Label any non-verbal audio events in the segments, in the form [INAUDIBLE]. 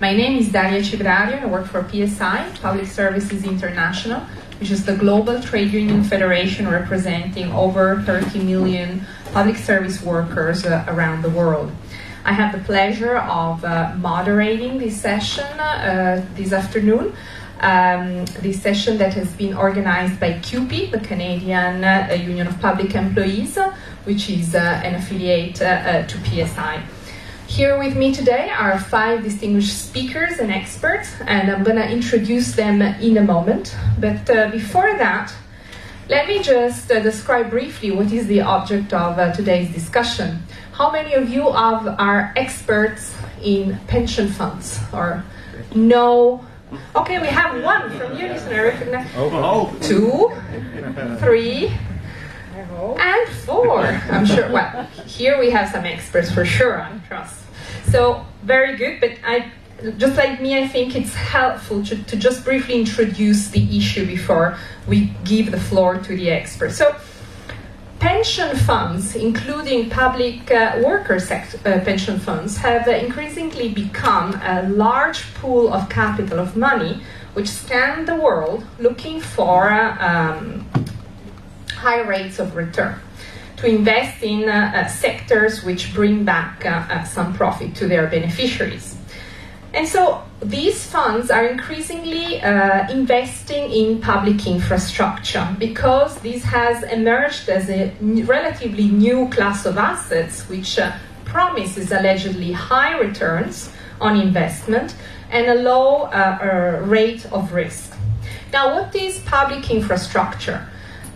My name is Daria Cibrario and I work for PSI, Public Services International, which is the global trade union federation representing over 30 million public service workers uh, around the world. I have the pleasure of uh, moderating this session uh, this afternoon. Um, this session that has been organized by CUPE, the Canadian uh, Union of Public Employees, which is uh, an affiliate uh, to PSI. Here with me today are five distinguished speakers and experts, and I'm going to introduce them in a moment. But uh, before that, let me just uh, describe briefly what is the object of uh, today's discussion. How many of you are experts in pension funds or know? Okay, we have one from Unison, I recognize. Oh. Two, three, and four. I'm sure. Well, here we have some experts for sure I trust. So very good, but I just like me, I think it's helpful to, to just briefly introduce the issue before we give the floor to the experts. So pension funds, including public uh, worker uh, pension funds, have uh, increasingly become a large pool of capital of money which scan the world looking for um, high rates of return to invest in uh, uh, sectors which bring back uh, some profit to their beneficiaries. And so these funds are increasingly uh, investing in public infrastructure because this has emerged as a relatively new class of assets which uh, promises allegedly high returns on investment and a low uh, rate of risk. Now, what is public infrastructure?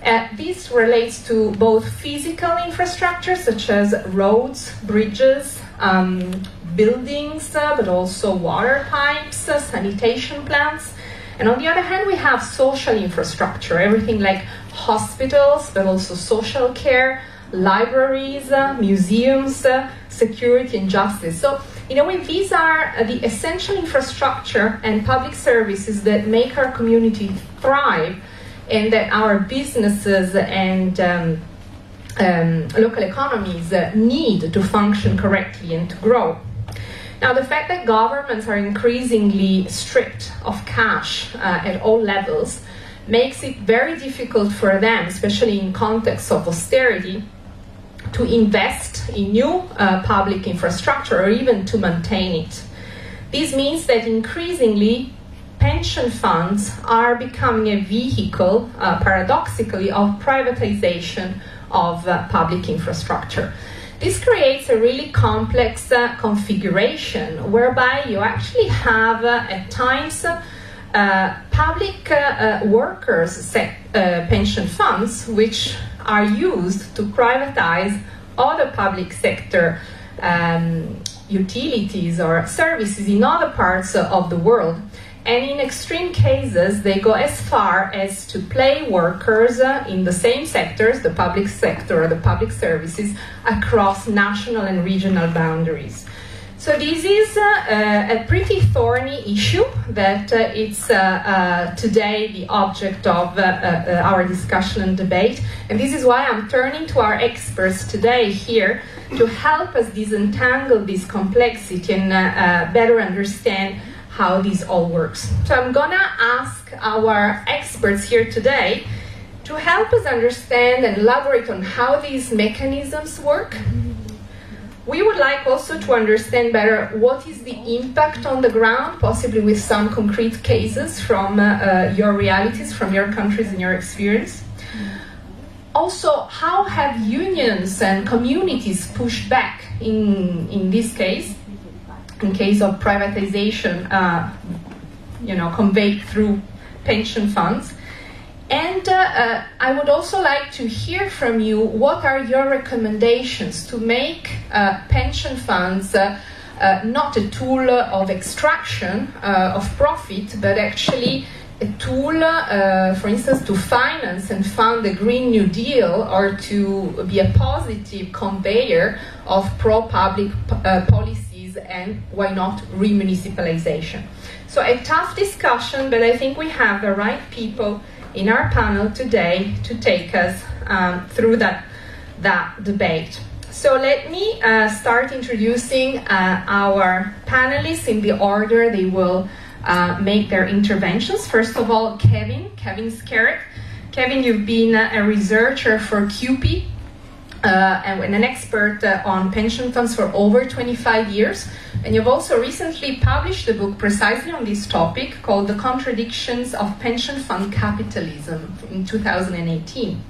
Uh, this relates to both physical infrastructure, such as roads, bridges, um, buildings, uh, but also water pipes, uh, sanitation plants. And on the other hand, we have social infrastructure, everything like hospitals, but also social care, libraries, uh, museums, uh, security, and justice. So, in a way, these are the essential infrastructure and public services that make our community thrive and that our businesses and um, um, local economies need to function correctly and to grow. Now, the fact that governments are increasingly stripped of cash uh, at all levels makes it very difficult for them, especially in contexts of austerity, to invest in new uh, public infrastructure or even to maintain it. This means that increasingly pension funds are becoming a vehicle, uh, paradoxically, of privatization of uh, public infrastructure. This creates a really complex uh, configuration whereby you actually have, uh, at times, uh, public uh, workers' pension funds, which are used to privatize other public sector um, utilities or services in other parts of the world. And in extreme cases, they go as far as to play workers uh, in the same sectors, the public sector or the public services, across national and regional boundaries. So this is uh, uh a pretty thorny issue that uh, it's uh, uh, today the object of our discussion and debate. And this is why I'm turning to our experts today here to help us disentangle this complexity and better understand how this all works. So I'm gonna ask our experts here today to help us understand and elaborate on how these mechanisms work. We would like also to understand better what is the impact on the ground, possibly with some concrete cases from uh, uh, your realities, from your countries and your experience. Also, how have unions and communities pushed back in, in this case? In case of privatization, uh, you know, conveyed through pension funds. And uh, uh, I would also like to hear from you what are your recommendations to make uh, pension funds uh, uh, not a tool of extraction of profit, but actually a tool, for instance, to finance and fund the Green New Deal or to be a positive conveyor of pro public policy and why not remunicipalization. So a tough discussion, but I think we have the right people in our panel today to take us um, through that, that debate. So let me uh, start introducing uh, our panelists in the order they will uh, make their interventions. First of all, Kevin, Kevin Skerrett. Kevin, you've been a researcher for CUPE uh, and an expert uh, on pension funds for over 25 years. And you've also recently published a book precisely on this topic called The Contradictions of Pension Fund Capitalism in 2018.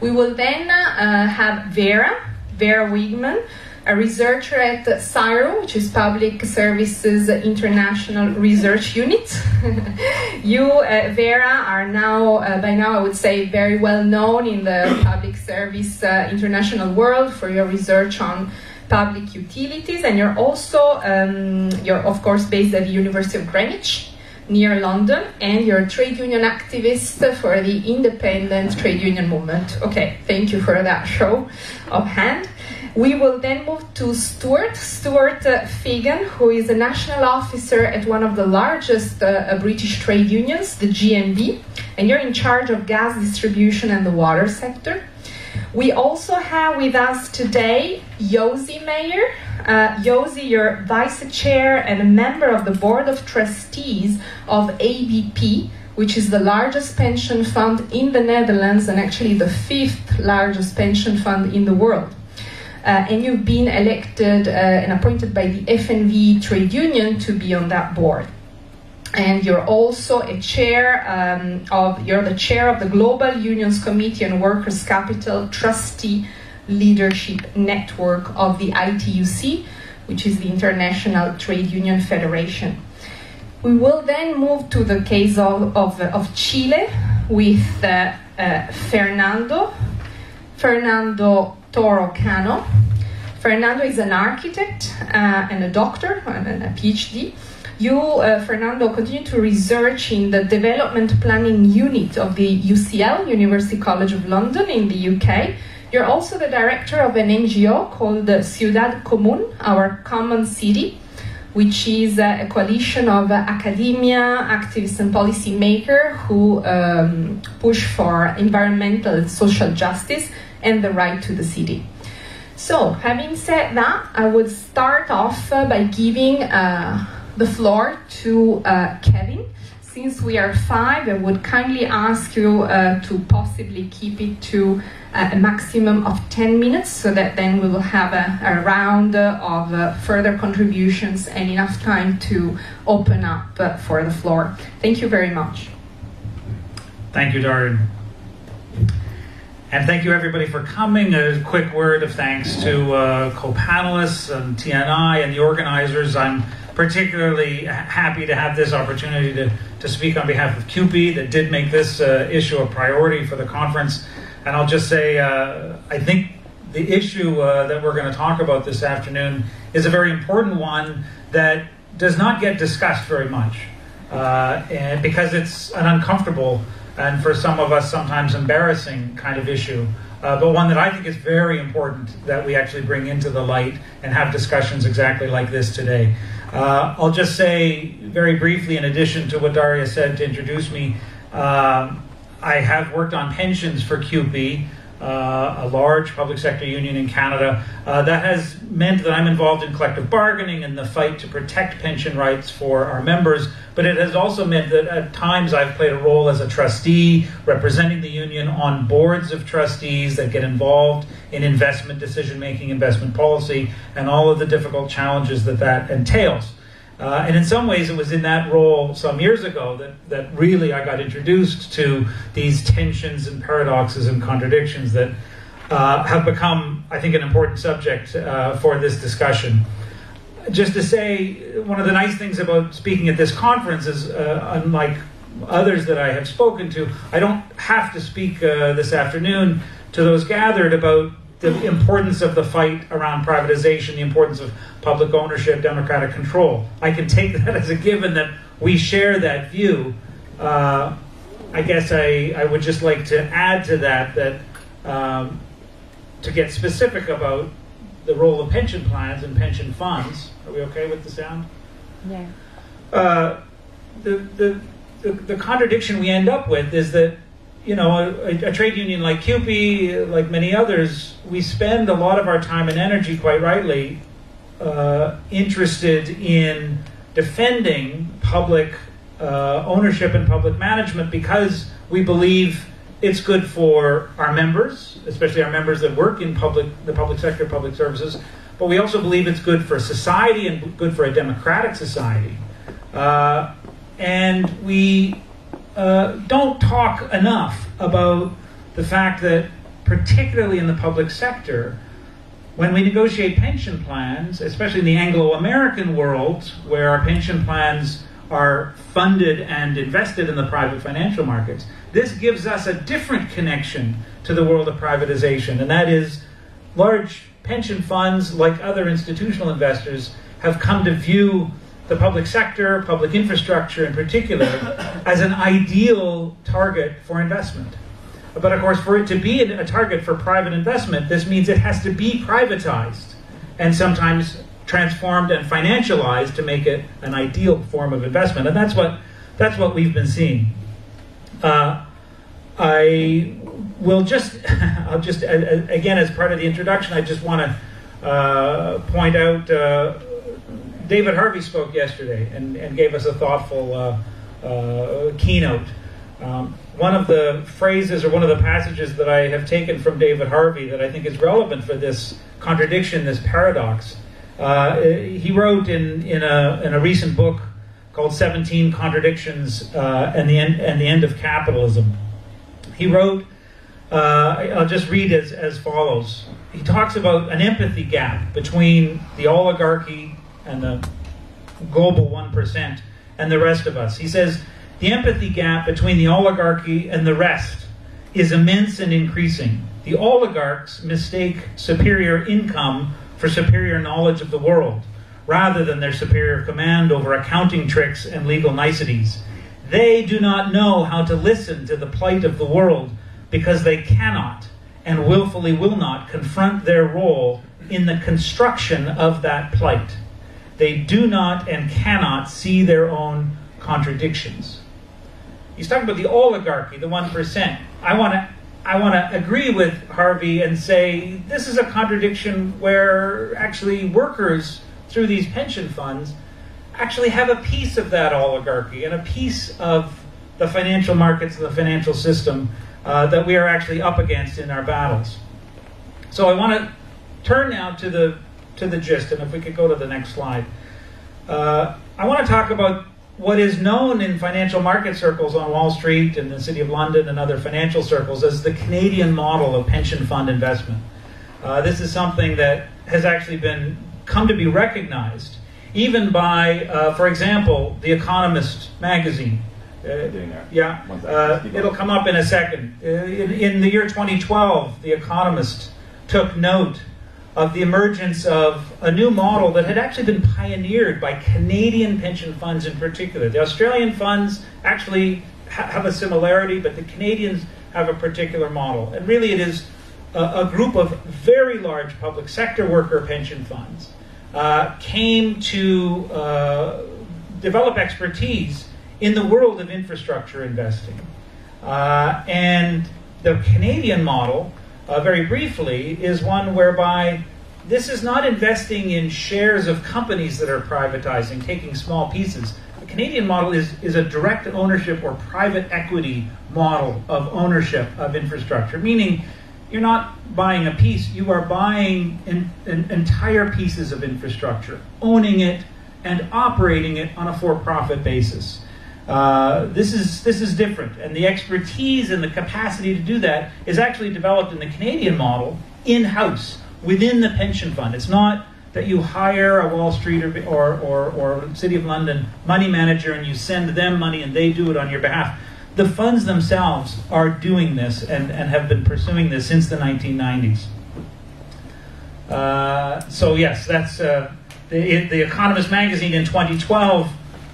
We will then uh, have Vera, Vera Weghmann, a researcher at PSIRU, which is Public Services International Research Unit. [LAUGHS] you, uh, Vera, are now, uh, by now, I would say, very well known in the public service uh, international world for your research on public utilities, and you're also, um, you're of course based at the University of Greenwich near London, and you're a trade union activist for the independent trade union movement. Okay, thank you for that [LAUGHS] show of hand. We will then move to Stuart, Stuart uh, Fegan, who is a national officer at one of the largest uh, British trade unions, the GMB, and you're in charge of gas distribution and the water sector. We also have with us today Josie Meyer. Uh, Josie, you're vice chair and a member of the board of trustees of ABP, which is the largest pension fund in the Netherlands and actually the fifth largest pension fund in the world. Uh, and you've been elected uh, and appointed by the FNV trade union to be on that board. And you're also a chair um, of, you're the chair of the Global Unions Committee on Workers' Capital Trustee Leadership Network of the ITUC, which is the International Trade Union Federation. We will then move to the case of, of, of Chile with uh, uh, Fernando. Fernando Toro Cano. Fernando is an architect uh, and a doctor and a PhD. You, uh, Fernando, continue to research in the development planning unit of the UCL, University College of London, in the UK. You're also the director of an NGO called Ciudad Común, our common city, which is a coalition of academia, activists, and policymakers who um, push for environmental and social justice and the right to the city. So, having said that, I would start off uh, by giving uh, the floor to uh, Kevin. Since we are five, I would kindly ask you uh, to possibly keep it to uh, a maximum of 10 minutes so that then we will have a, a round of further contributions and enough time to open up for the floor. Thank you very much. Thank you, Daria. And thank you everybody for coming. A quick word of thanks to uh, co-panelists and TNI and the organizers. I'm particularly happy to have this opportunity to, to speak on behalf of CUPE that did make this uh, issue a priority for the conference. And I'll just say, uh, I think the issue uh, that we're going to talk about this afternoon is a very important one that does not get discussed very much. Uh, and because it's an uncomfortable and for some of us sometimes embarrassing kind of issue, uh, but one that I think is very important that we actually bring into the light and have discussions exactly like this today. Uh, I'll just say very briefly, in addition to what Daria said to introduce me, uh, I have worked on pensions for CUPE uh, a large public sector union in Canada. Uh, that has meant that I'm involved in collective bargaining and the fight to protect pension rights for our members. But it has also meant that at times I've played a role as a trustee representing the union on boards of trustees that get involved in investment decision making, investment policy, and all of the difficult challenges that that entails. Uh, and in some ways, it was in that role some years ago that, that really I got introduced to these tensions and paradoxes and contradictions that uh, have become, I think, an important subject uh, for this discussion. Just to say, one of the nice things about speaking at this conference is, uh, unlike others that I have spoken to, I don't have to speak uh, this afternoon to those gathered about the importance of the fight around privatization, the importance of public ownership, democratic control. I can take [LAUGHS] that as a given that we share that view. Uh, I guess I, I would just like to add to that that um, to get specific about the role of pension plans and pension funds. Are we okay with the sound? Yeah. Uh, the, the, the, the contradiction we end up with is that you know, a, a, trade union like CUPE, like many others, we spend a lot of our time and energy, quite rightly, uh, interested in defending public uh, ownership and public management because we believe it's good for our members, especially our members that work in public, the public sector, public services. But we also believe it's good for society and good for a democratic society. Uh, and we uh, don't talk enough about the fact that, particularly in the public sector, when we negotiate pension plans, especially in the Anglo American world, where our pension plans are funded and invested in the private financial markets, this gives us a different connection to the world of privatization, and that is large pension funds, like other institutional investors, have come to view the public sector, public infrastructure in particular, as an ideal target for investment. But of course, for it to be a target for private investment, this means it has to be privatized and sometimes transformed and financialized to make it an ideal form of investment. And that's what, that's what we've been seeing. Uh, I will just, [LAUGHS] I'll just, again, as part of the introduction, I just want to uh, point out uh, David Harvey spoke yesterday and, and gave us a thoughtful uh, uh, keynote. Um, one of the phrases or one of the passages that I have taken from David Harvey that I think is relevant for this contradiction, this paradox, uh, he wrote in, in, a, in a recent book called 17 Contradictions uh, and, the end, and the End of Capitalism. He wrote, uh, I'll just read as, as follows. He talks about an empathy gap between the oligarchy and the global 1% and the rest of us. He says, the empathy gap between the oligarchy and the rest is immense and increasing. The oligarchs mistake superior income for superior knowledge of the world, rather than their superior command over accounting tricks and legal niceties. They do not know how to listen to the plight of the world because they cannot and willfully will not confront their role in the construction of that plight. They do not and cannot see their own contradictions. He's talking about the oligarchy, the 1%. I want to I want to agree with Harvey and say this is a contradiction where actually workers through these pension funds actually have a piece of that oligarchy and a piece of the financial markets and the financial system uh, that we are actually up against in our battles. So I want to turn now to the to the gist, and if we could go to the next slide, uh, I want to talk about what is known in financial market circles on Wall Street and the City of London and other financial circles as the Canadian model of pension fund investment. Uh, this is something that has actually been come to be recognized even by, uh, for example, The Economist magazine. Uh, yeah, uh, it'll come up in a second. Uh, in, in the year 2012, The Economist took note of the emergence of a new model that had actually been pioneered by Canadian pension funds in particular. The Australian funds actually ha- have a similarity, but the Canadians have a particular model. And really, it is a, a group of very large public sector worker pension funds uh, came to uh, develop expertise in the world of infrastructure investing. Uh, and the Canadian model uh, very briefly, is one whereby this is not investing in shares of companies that are privatizing, taking small pieces. The Canadian model is, is a direct ownership or private equity model of ownership of infrastructure, meaning you're not buying a piece, you are buying in, in entire pieces of infrastructure, owning it and operating it on a for profit basis. Uh, this is this is different, and the expertise and the capacity to do that is actually developed in the Canadian model in house within the pension fund. It's not that you hire a Wall Street or, or, or, or City of London money manager and you send them money and they do it on your behalf. The funds themselves are doing this and, and have been pursuing this since the 1990s. Uh, so yes, that's uh, the, the Economist magazine in 2012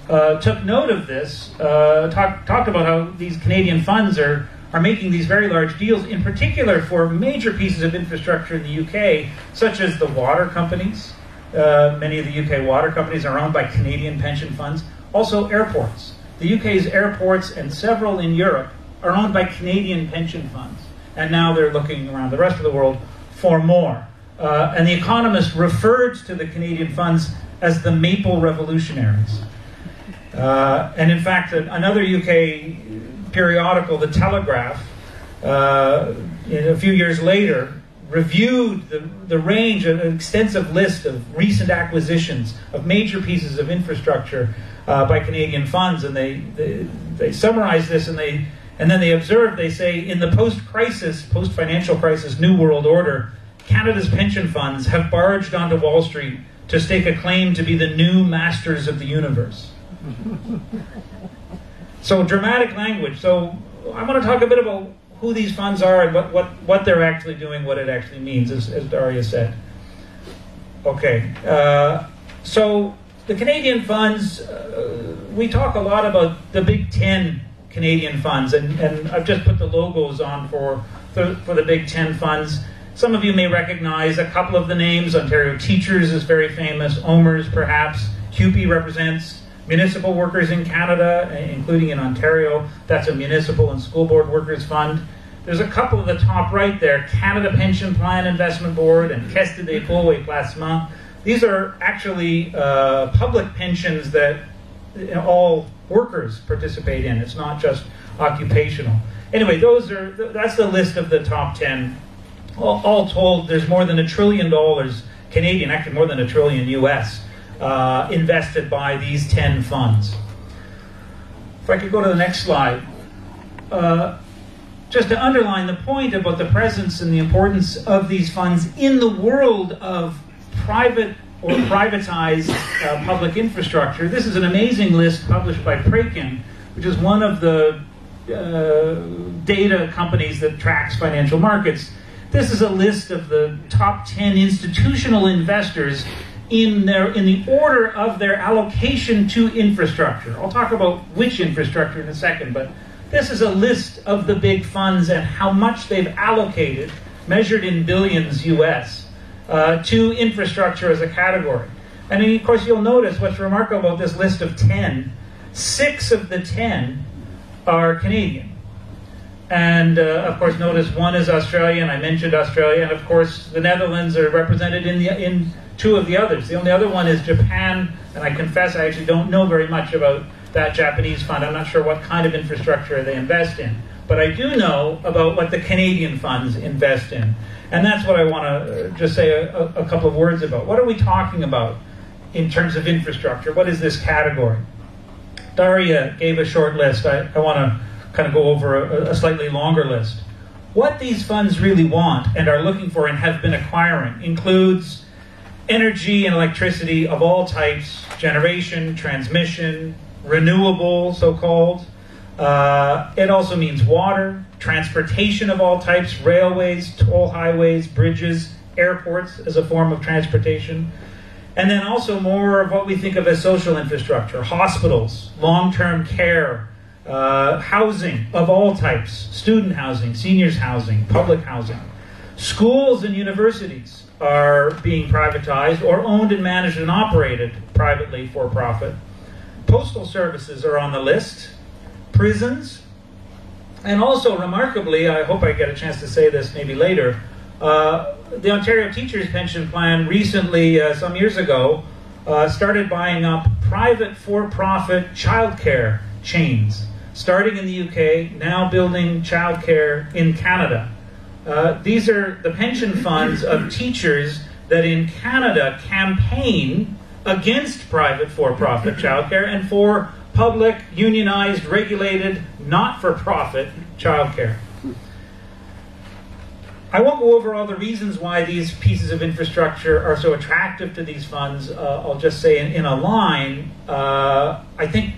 uh, took note of this, uh, talk, talked about how these Canadian funds are, are making these very large deals, in particular for major pieces of infrastructure in the UK, such as the water companies. Uh, many of the UK water companies are owned by Canadian pension funds. Also, airports. The UK's airports and several in Europe are owned by Canadian pension funds. And now they're looking around the rest of the world for more. Uh, and The Economist referred to the Canadian funds as the Maple Revolutionaries. Uh, and in fact, another UK periodical, The Telegraph, uh, a few years later, reviewed the, the range, an extensive list of recent acquisitions of major pieces of infrastructure uh, by Canadian funds, and they, they, they summarize this and they and then they observe, they say, in the post-crisis, post-financial crisis, New World Order, Canada's pension funds have barged onto Wall Street to stake a claim to be the new masters of the universe. So dramatic language. So I want to talk a bit about who these funds are and what, what, what they're actually doing, what it actually means, as, as Daria said. Okay, uh, so the Canadian funds, uh, we talk a lot about the Big Ten Canadian funds, and, and I've just put the logos on for, the, for the Big Ten funds. Some of you may recognize a couple of the names. Ontario Teachers is very famous, OMERS perhaps. CUPE represents municipal workers in Canada, including in Ontario. That's a municipal and school board workers fund. There's a couple of the top right there, Canada Pension Plan Investment Board and Caisse de dépôt et placement. These are actually uh, public pensions that all workers participate in. It's not just occupational. Anyway, those are that's the list of the top 10. All, all told, there's more than a trillion dollars Canadian, actually more than a trillion US, uh, invested by these 10 funds. If I could go to the next slide. Uh, just to underline the point about the presence and the importance of these funds in the world of private or [COUGHS] privatized uh, public infrastructure. This is an amazing list published by Preqin, which is one of the uh, data companies that tracks financial markets. This is a list of the top 10 institutional investors in their in the order of their allocation to infrastructure. I'll talk about which infrastructure in a second, but this is a list of the big funds and how much they've allocated, measured in billions US, uh, to infrastructure as a category. And of course, you'll notice what's remarkable about this list of 10, six of the 10 are Canadian. And uh, of course, notice one is Australian. I mentioned Australia, and of course, the Netherlands are represented in the in two of the others. The only other one is Japan, and I confess I actually don't know very much about that Japanese fund. I'm not sure what kind of infrastructure they invest in, but I do know about what the Canadian funds invest in, and that's what I want to uh, just say a, a couple of words about. What are we talking about in terms of infrastructure? What is this category? Daria gave a short list. I, I want to kind of go over a, a slightly longer list. What these funds really want and are looking for and have been acquiring includes energy and electricity of all types generation, transmission, renewable, so called. Uh, it also means water, transportation of all types, railways, toll highways, bridges, airports as a form of transportation. And then also more of what we think of as social infrastructure hospitals, long term care, uh, housing of all types student housing, seniors housing, public housing. Schools and universities are being privatized or owned and managed and operated privately for profit. Postal services are on the list, prisons, and also remarkably, I hope I get a chance to say this maybe later, uh, the Ontario Teachers Pension Plan recently, uh, some years ago, uh, started buying up private for profit childcare chains, starting in the UK, now building childcare in Canada. Uh, these are the pension funds of teachers that in Canada campaign against private for profit childcare and for public, unionized, regulated, not for profit childcare. I won't go over all the reasons why these pieces of infrastructure are so attractive to these funds. Uh, I'll just say in, in a line, uh, I think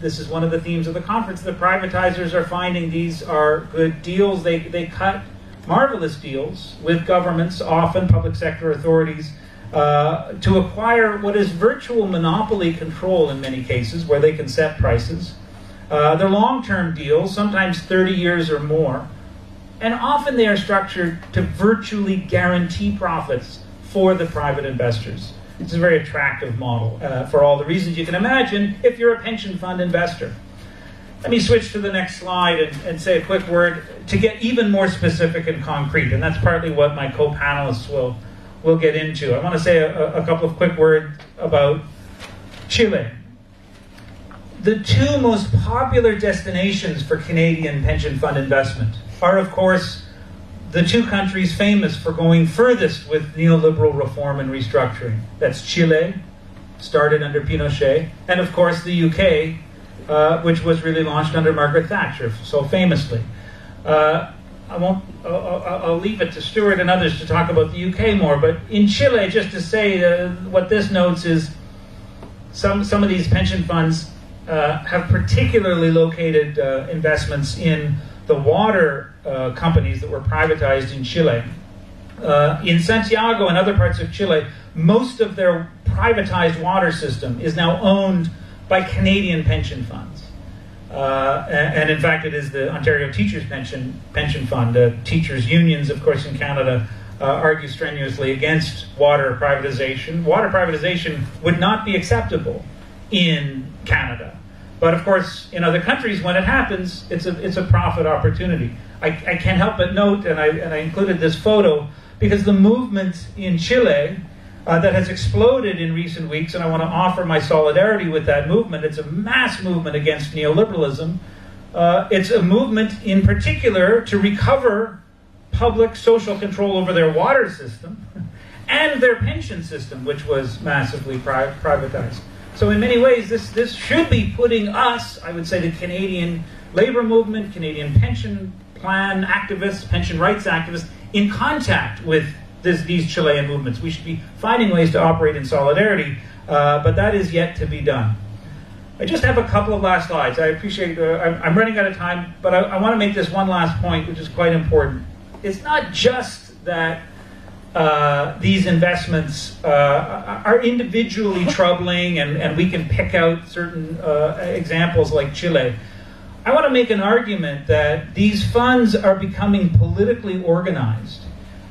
this is one of the themes of the conference. The privatizers are finding these are good deals. They, they cut marvelous deals with governments, often public sector authorities, uh, to acquire what is virtual monopoly control in many cases, where they can set prices. Uh, they're long term deals, sometimes 30 years or more, and often they are structured to virtually guarantee profits for the private investors. It's a very attractive model uh, for all the reasons you can imagine if you're a pension fund investor. Let me switch to the next slide and, and, say a quick word to get even more specific and concrete, and that's partly what my co-panelists will will get into. I want to say a, a couple of quick words about Chile. The two most popular destinations for Canadian pension fund investment are, of course, the two countries famous for going furthest with neoliberal reform and restructuring. That's Chile, started under Pinochet, and of course the UK, uh, which was really launched under Margaret Thatcher, so famously. Uh, I won't. I'll, I'll, leave it to Stuart and others to talk about the UK more. But in Chile, just to say uh, what this notes is, some some of these pension funds uh, have particularly located uh, investments in the water uh, companies that were privatized in Chile. In Santiago and other parts of Chile, most of their privatized water system is now owned by Canadian pension funds. Uh, and, and, in fact, it is the Ontario Teachers Pension Pension Fund. Uh, teachers' unions, of course, in Canada uh, argue strenuously against water privatization. Water privatization would not be acceptable in Canada. But of course, in other countries, when it happens, it's a, it's a profit opportunity. I, I can't help but note, and I, and I included this photo, because the movement in Chile uh, that has exploded in recent weeks, and I want to offer my solidarity with that movement. It's a mass movement against neoliberalism. Uh, it's a movement in particular to recover public social control over their water system [LAUGHS] and their pension system, which was massively pri- privatized. So in many ways, this, this should be putting us, I would say the Canadian labor movement, Canadian pension plan activists, pension rights activists, in contact with this, these Chilean movements. We should be finding ways to operate in solidarity, uh, but that is yet to be done. I just have a couple of last slides. I appreciate, uh, I'm, I'm, running out of time, but I, I want to make this one last point, which is quite important. It's not just that uh, these investments uh, are individually troubling, and, and we can pick out certain uh, examples like Chile. I want to make an argument that these funds are becoming politically organized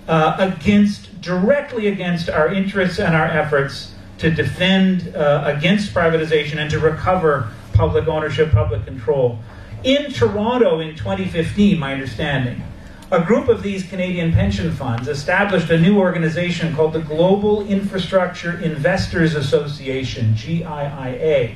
uh, against, directly against our interests and our efforts to defend uh, against privatization and to recover public ownership, public control. In Toronto in 2015, my understanding, a group of these Canadian pension funds established a new organization called the Global Infrastructure Investors Association, GIIA,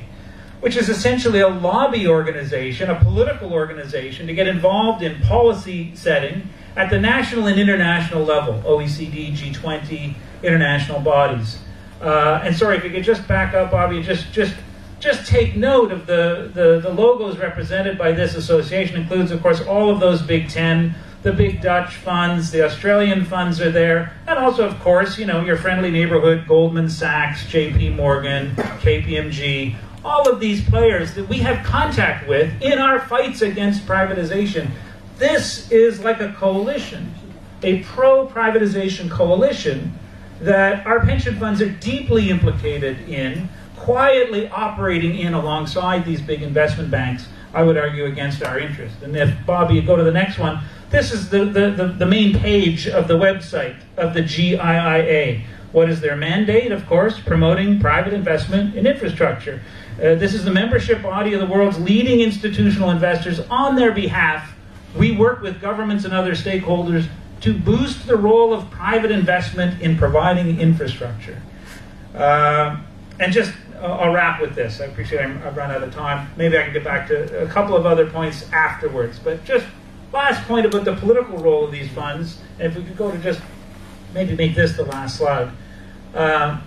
which is essentially a lobby organization, a political organization to get involved in policy setting at the national and international level, OECD, G20, international bodies. Uh, and sorry, if you could just back up, Bobby, just just just take note of the, the, the logos represented by this association includes, of course, all of those Big Ten the big Dutch funds, the Australian funds are there, and also, of course, you know, your friendly neighborhood, Goldman Sachs, JP Morgan, KPMG, all of these players that we have contact with in our fights against privatization. This is like a coalition, a pro privatization coalition that our pension funds are deeply implicated in, quietly operating in alongside these big investment banks, I would argue, against our interest. And if, Bobby, you go to the next one, this is the, the, the, the main page of the website of the GIIA. What is their mandate? Of course, promoting private investment in infrastructure. Uh, this is the membership body of the world's leading institutional investors. On their behalf, we work with governments and other stakeholders to boost the role of private investment in providing infrastructure. Uh, and just, uh, I'll wrap with this. I appreciate i have run out of time. Maybe I can get back to a couple of other points afterwards. But just last point about the political role of these funds, and if we could go to just maybe make this the last slide. Uh,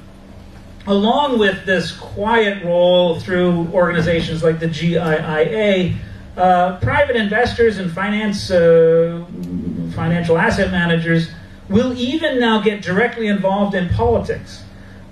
along with this quiet role through organizations like the GIIA, uh, private investors and finance, uh, financial asset managers will even now get directly involved in politics.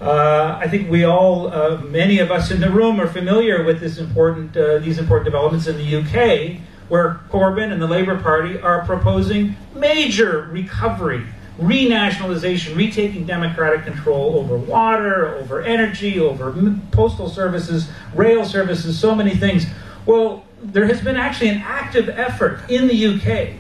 Uh, I think we all, uh, many of us in the room, are familiar with this important, uh, these important developments in the UK where Corbyn and the Labour Party are proposing major recovery, renationalization, retaking democratic control over water, over energy, over postal services, rail services, so many things. Well, there has been actually an active effort in the UK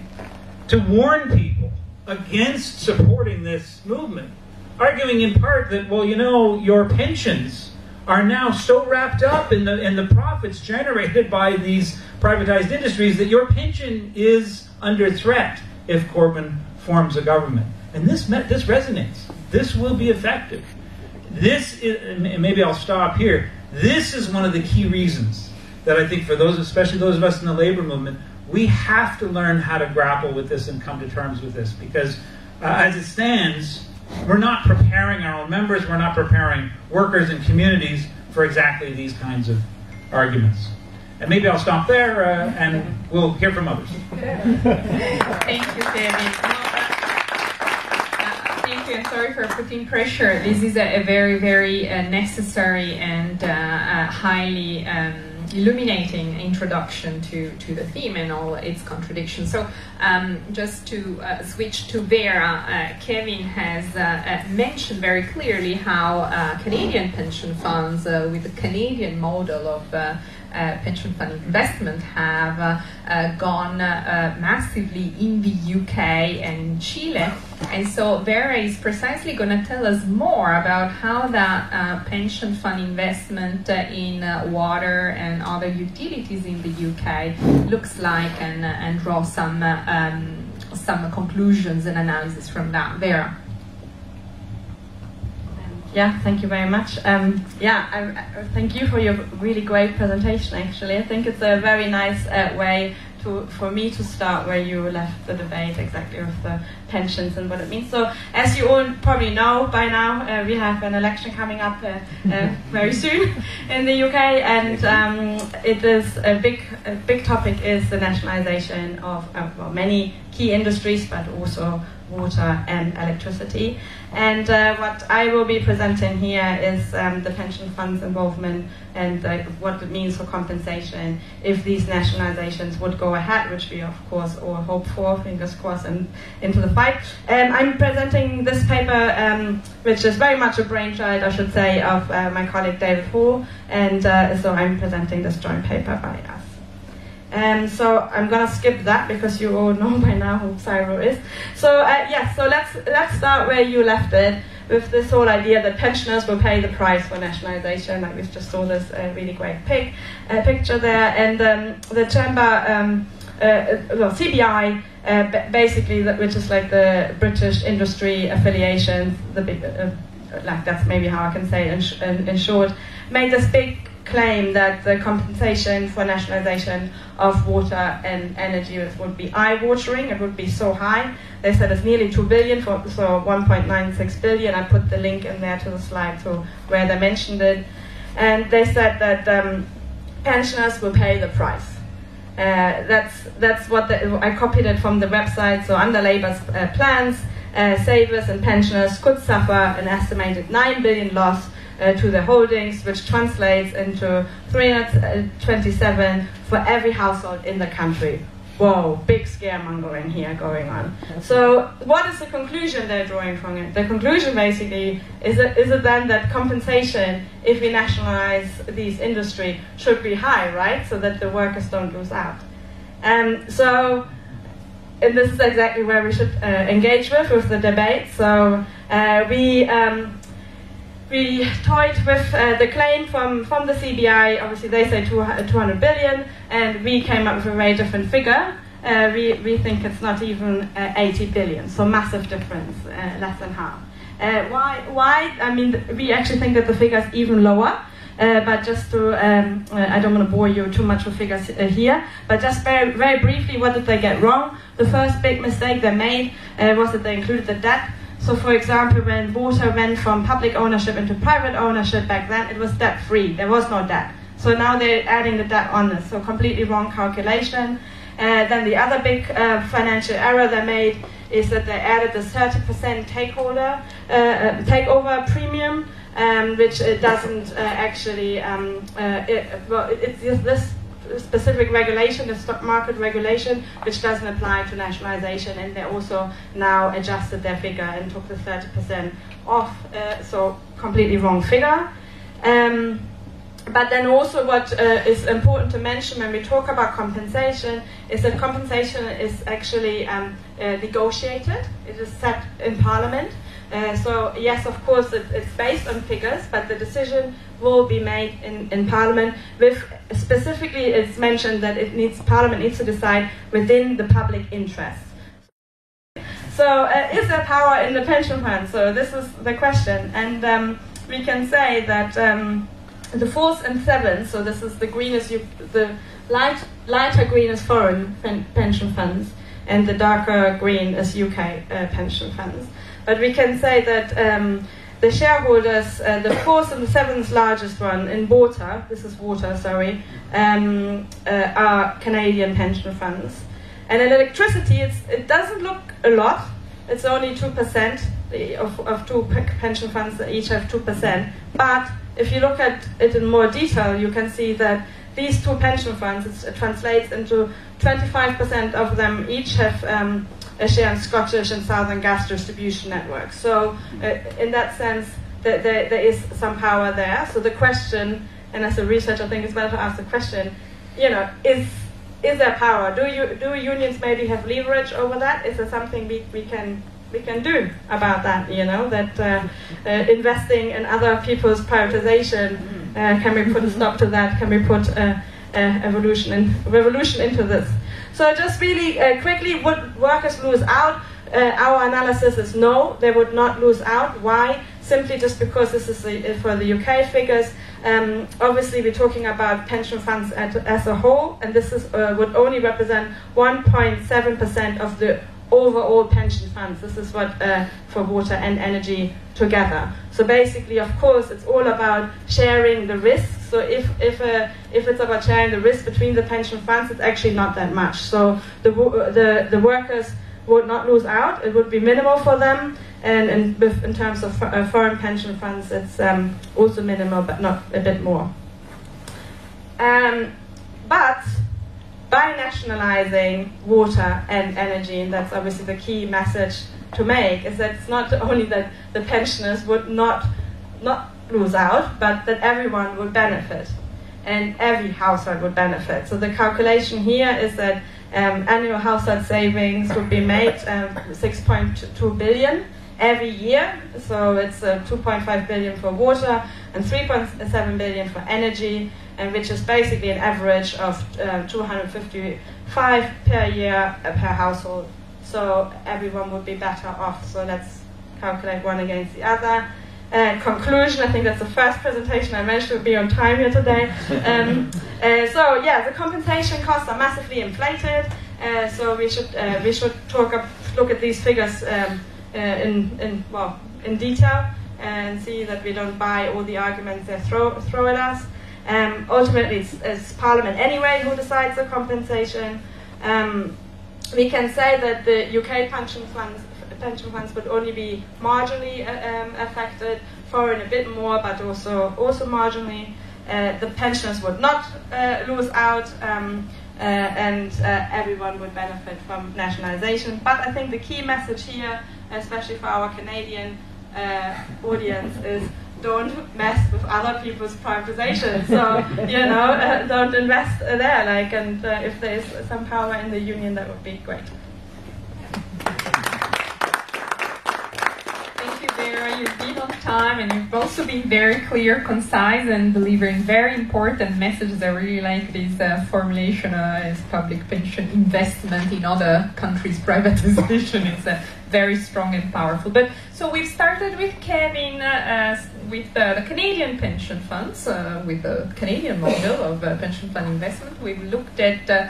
to warn people against supporting this movement, arguing in part that, well, you know, your pensions are now so wrapped up in the in the profits generated by these privatized industries that your pension is under threat if Corbyn forms a government. And this this resonates. This will be effective. This is, maybe I'll stop here. This is one of the key reasons that I think for those, especially those of us in the labor movement, we have to learn how to grapple with this and come to terms with this because uh, as it stands, we're not preparing our own members, we're not preparing workers and communities for exactly these kinds of arguments. And maybe I'll stop there uh, and we'll hear from others. Thank you, David. you, and sorry for putting pressure. This is a, a very, very uh, necessary and uh, uh, highly um, illuminating introduction to, to the theme and all its contradictions. So, um, just to uh, switch to Vera, uh, Kevin has uh, uh mentioned very clearly how uh, Canadian pension funds, uh, with the Canadian model of uh, pension fund investment have uh, uh, gone massively in the UK and Chile. And so Vera is precisely going to tell us more about how that pension fund investment in water and other utilities in the UK looks like and, and draw some, um, some conclusions and analysis from that. Vera. Yeah, thank you very much. Um, yeah, I, I, thank you for your really great presentation. Actually, I think it's a very nice uh, way to, for me to start where you left the debate exactly with the pensions and what it means. So, as you all probably know by now, uh, we have an election coming up uh, uh [LAUGHS] very soon in the UK, and um, it is a big, a big topic is the nationalisation of well, many key industries, but also water and electricity. And uh, what I will be presenting here is um, the pension fund's involvement and uh, what it means for compensation if these nationalizations would go ahead, which we of course all hope for, fingers crossed, and into the fight. Um, I'm presenting this paper, um, which is very much a brainchild, I should say, of uh, my colleague David Hall, and uh, so I'm presenting this joint paper by us. Um, so I'm gonna skip that because you all know [LAUGHS] by now who PSIRU is. So uh, yeah, so let's let's start where you left it with this whole idea that pensioners will pay the price for nationalisation. Like we just saw this uh, really great pic, uh, picture there, and um, the chamber, um, uh, well CBI. Uh, basically, which is like the British industry affiliations, the big, uh, like that's maybe how I can say it in, in, in short, made this big claim that the compensation for nationalization of water and energy would be eye-watering. It would be so high. They said it's nearly two billion, for, so 1.96 billion. I put the link in there to the slide to where they mentioned it, and they said that um, pensioners will pay the price. Uh, that's that's what the, I copied it from the website. So under Labour's uh, plans, uh, savers and pensioners could suffer an estimated nine billion loss uh, to the holdings, which translates into 327 for every household in the country. Whoa, big scaremongering here going on. So, what is the conclusion they're drawing from it? The conclusion basically is it, is it then that compensation, if we nationalize these industry, should be high, right? So that the workers don't lose out. Um, so, and this is exactly where we should uh, engage with with the debate. So, uh, we um, we toyed with uh, the claim from, from the CBI. Obviously, they say 200 billion, and we came up with a very different figure. Uh, we, we think it's not even uh, 80 billion, so massive difference, uh, less than half. Uh, why? Why? I mean, we actually think that the figure is even lower. Uh, but just to, um, I don't want to bore you too much with figures here, but just very, very briefly, what did they get wrong? The first big mistake they made was that they included the debt so, for example, when water went from public ownership into private ownership back then, it was debt free. There was no debt. So now they're adding the debt on this. So, completely wrong calculation. Uh, then the other big uh, financial error they made is that they added the 30% takeholder, uh, uh, takeover premium, um, which doesn't uh, actually, um, uh, it, well, it's this specific regulation, the stock market regulation, which doesn't apply to nationalization, and they also now adjusted their figure and took the 30% off, uh, so completely wrong figure. Um, but then also what uh, is important to mention when we talk about compensation is that compensation is actually um, uh, negotiated. It is set in parliament. Uh, so yes, of course, it, it's based on figures, but the decision will be made in, in Parliament. With specifically, it's mentioned that it needs Parliament needs to decide within the public interest. So, uh, is there power in the pension fund? So, this is the question, and um, we can say that um, the fourth and seventh. So, this is the greenest, the light, lighter green is foreign pen, pension funds, and the darker green is UK uh, pension funds. But we can say that. Um, the shareholders, uh, the fourth and the seventh largest one in water, this is water, sorry, um, uh, are Canadian pension funds. And in electricity, it doesn't look a lot. It's only 2% of, of two pension funds that each have 2%. But if you look at it in more detail, you can see that these two pension funds, it translates into 25% of them each have um, a share in Scottish and Southern gas distribution networks. So, uh, in that sense, there, there, is some power there. So, the question, and as a researcher, I think it's better to ask the question, you know, is is there power? Do you do unions maybe have leverage over that? Is there something we, we can we can do about that? You know, that uh, uh, investing in other people's privatization uh, can we put a stop to that? Can we put a, a evolution and revolution into this? So just really uh, quickly, would workers lose out? Uh, our analysis is no, they would not lose out. Why? Simply just because this is the, for the UK figures. Um, obviously, we're talking about pension funds at, as a whole, and this is, uh, would only represent 1.7% of the overall pension funds. This is what uh, for water and energy together. So basically, of course, it's all about sharing the risks. So if if uh, if it's about sharing the risk between the pension funds, it's actually not that much. So the the the workers would not lose out. It would be minimal for them. And in, in terms of uh, foreign pension funds, it's um, also minimal, but not a bit more. Um, but by nationalizing water and energy, and that's obviously the key message to make, is that it's not only that the pensioners would not not lose out, but that everyone would benefit, and every household would benefit. So the calculation here is that um, annual household savings would be made um, 6.2 billion every year. So it's uh, 2.5 billion for water and 3.7 billion for energy and which is basically an average of uh, 255 per year uh, per household. So everyone would be better off. So let's calculate one against the other. Uh, conclusion, I think that's the first presentation I managed to be on time here today. [LAUGHS] Um, uh, so yeah, the compensation costs are massively inflated. Uh, so we should uh, we should talk up, look at these figures um, in, in well in detail and see that we don't buy all the arguments they throw throw at us. Um, ultimately, it's, it's, Parliament anyway who decides the compensation. Um, we can say that the UK pension funds pension funds would only be marginally uh, um, affected, foreign a bit more, but also also marginally. Uh, the pensioners would not uh, lose out, um, uh, and uh, everyone would benefit from nationalisation. But I think the key message here, especially for our Canadian uh, audience, is don't mess with other people's privatization. So you know, uh, don't invest there. Like, and uh, if there's some power in the union, that would be great. Thank you, Vera. You've been on time, and you've also been very clear, concise, and delivering very important messages. I really like this uh, formulation uh, as public pension investment in other countries' [LAUGHS] privatization. It's uh, very strong and powerful. But so we've started with Kevin uh, with uh, the Canadian pension funds, uh, with the Canadian model of uh, pension fund investment. We've looked at uh,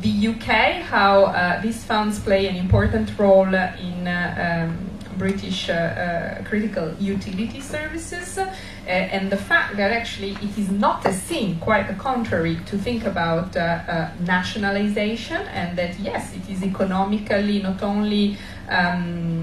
the UK, how uh, these funds play an important role in um, British critical utility services, and the fact that actually it is not a sin, quite the contrary, to think about nationalization, and that yes, it is economically not only um,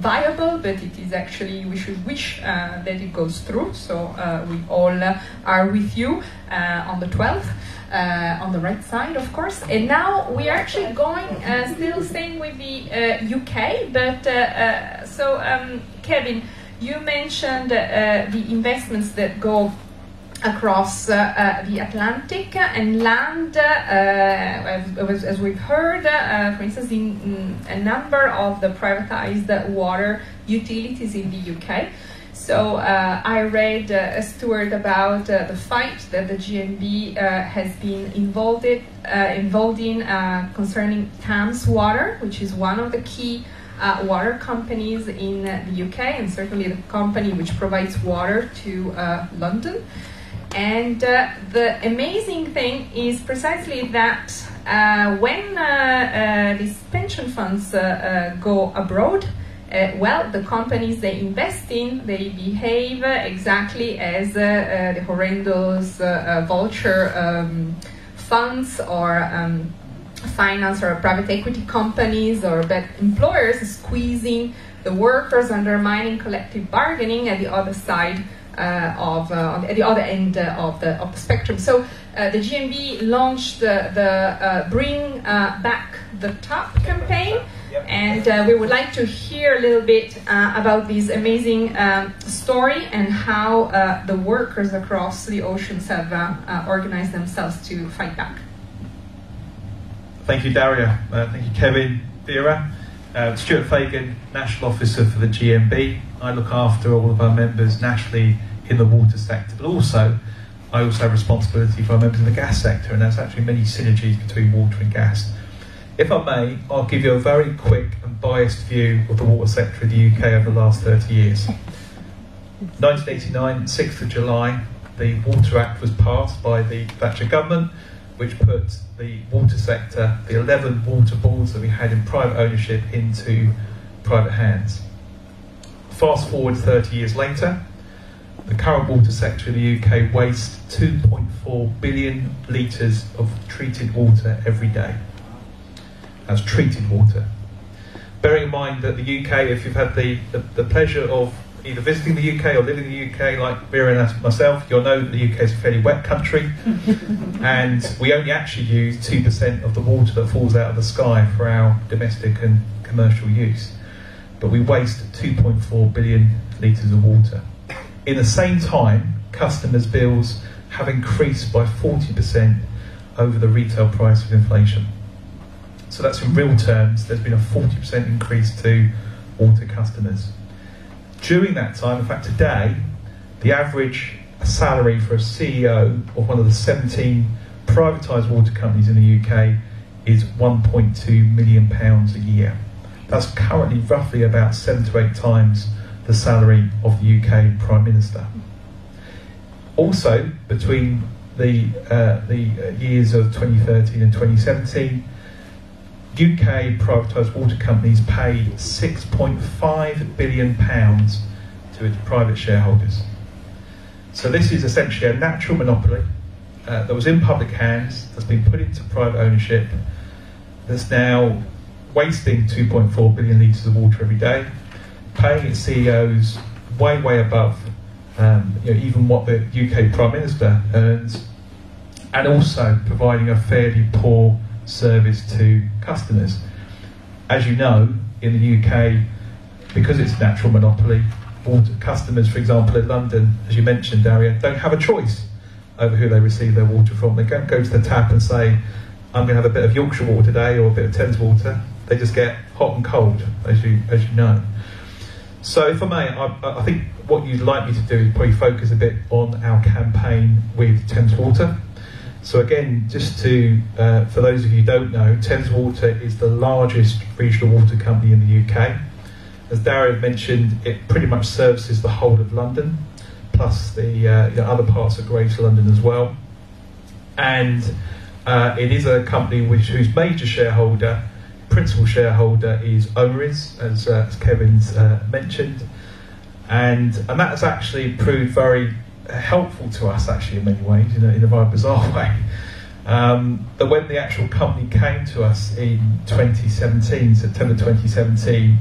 viable, but it is actually, we should wish uh, that it goes through. So uh, we all are with you uh, on the 12th. Uh, on the right side, of course. And now we are actually going, uh, still staying with the UK, but so um, Kevin, you mentioned the investments that go across uh, uh, the Atlantic and land, uh, as, as, we've heard, for instance, in, a number of the privatized water utilities in the UK. So uh, I read uh, a steward about uh, the fight that the GMB uh, has been involved, in, uh, involved in uh, concerning Thames Water, which is one of the key water companies in the UK and certainly the company which provides water to London. And the amazing thing is precisely that when these pension funds go abroad, uh, well, the companies they invest in, they behave exactly as uh, uh, the horrendous vulture um, funds or um, finance or private equity companies or bad employers squeezing the workers, undermining collective bargaining at the other side. uh, of uh, at the other end uh, of the of the spectrum. So the GMB launched the, the Bring Back the Top campaign. And uh, we would like to hear a little bit uh, about this amazing um, story and how uh, the workers across the oceans have uh, uh, organized themselves to fight back. Thank you, Daria. Uh, thank you, Kevin, Vera. Uh, Stuart Fegan, National Officer for the GMB. I look after all of our members nationally in the water sector, but also I also have responsibility for our members in the gas sector, and there's actually many synergies between water and gas. If I may, I'll give you a very quick and biased view of the water sector in the UK over the last 30 years. 1989, 6th of July, the Water Act was passed by the Thatcher government, which put the water sector, the 11 water boards that we had in private ownership, into private hands. Fast forward 30 years later, the current water sector in the UK wastes 2.4 billion litres of treated water every day as treated water. Bearing in mind that the UK, if you've had the, the, the pleasure of either visiting the UK or living in the UK, like Vera and myself, you'll know that the UK is a fairly wet country, [LAUGHS] and we only actually use 2% of the water that falls out of the sky for our domestic and commercial use. But we waste 2.4 billion litres of water. In the same time, customers' bills have increased by 40% over the retail price of inflation. So that's in real terms, there's been a 40% increase to water customers. During that time, in fact, today, the average salary for a CEO of one of the 17 privatised water companies in the UK is 1.2 million pounds a year. That's currently roughly about seven to eight times the salary of the UK Prime Minister. Also, between the, uh, the years of 2013 and 2017, UK privatised water companies paid £6.5 billion to its private shareholders. So this is essentially a natural monopoly uh, that was in public hands, that's been put into private ownership, that's now wasting 2.4 billion litres of water every day, paying its CEOs way, way above um, you know, even what the UK Prime Minister earns, and also providing a fairly poor service to customers. As you know, in the UK, because it's a natural monopoly, water customers, for example, in London, as you mentioned, Daria, don't have a choice over who they receive their water from. They can't go to the tap and say, I'm going to have a bit of Yorkshire water today or a bit of Thames water. They just get hot and cold, as you, as you know. So, if I may, I, I think what you'd like me to do is probably focus a bit on our campaign with Thames Water. So again, just to, uh, for those of you who don't know, Thames Water is the largest regional water company in the UK. As Daria mentioned, it pretty much services the whole of London, plus the uh, know, other parts of Greater London as well. And uh, it is a company which whose major shareholder, principal shareholder, is OMERS, as, uh, as Kevin's uh, mentioned, and and that has actually proved very helpful to us actually in many ways, in a, in a very bizarre [LAUGHS] way. Um, but when the actual company came to us in 2017, September 2017,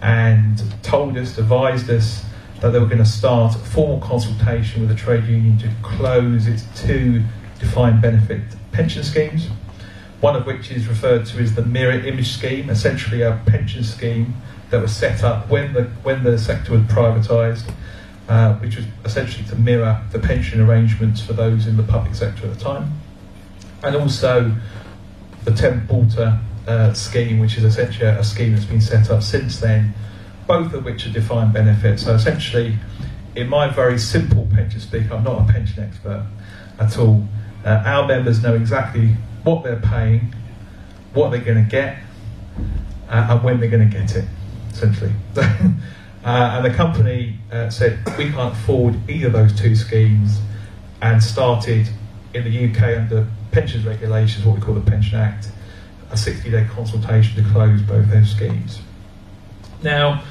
and told us, advised us that they were going to start a formal consultation with the trade union to close its two defined benefit pension schemes, one of which is referred to as the mirror image scheme, essentially a pension scheme that was set up when the when the sector was privatised uh, which was essentially to mirror the pension arrangements for those in the public sector at the time, and also the Water uh, scheme, which is essentially a scheme that's been set up since then both of which are defined benefits. So essentially, in my very simple pension speak, I'm not a pension expert at all. Uh, our members know exactly what they're paying, what they're going to get, uh, and when they're going to get it, essentially. [LAUGHS] uh, and the company uh, said we can't afford either of those two schemes, and started in the UK under pensions regulations, what we call the Pension Act, a 60-day consultation to close both those schemes. Now,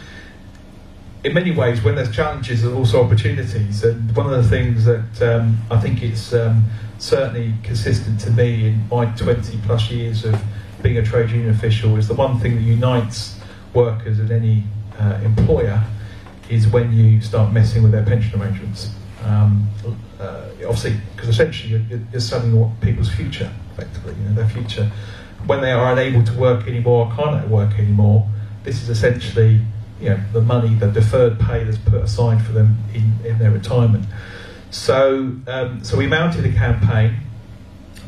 in many ways, when there's challenges, there's also opportunities. And one of the things that um, I think it's um, certainly consistent to me in my 20 plus years of being a trade union official is the one thing that unites workers at any uh, employer is when you start messing with their pension arrangements. Um, uh, obviously, because essentially you're, you're selling people's future, effectively, you know, their future. When they are unable to work anymore, can't work anymore, this is essentially you know, the money, the deferred pay that's put aside for them in, in their retirement. So, um, so we mounted a campaign,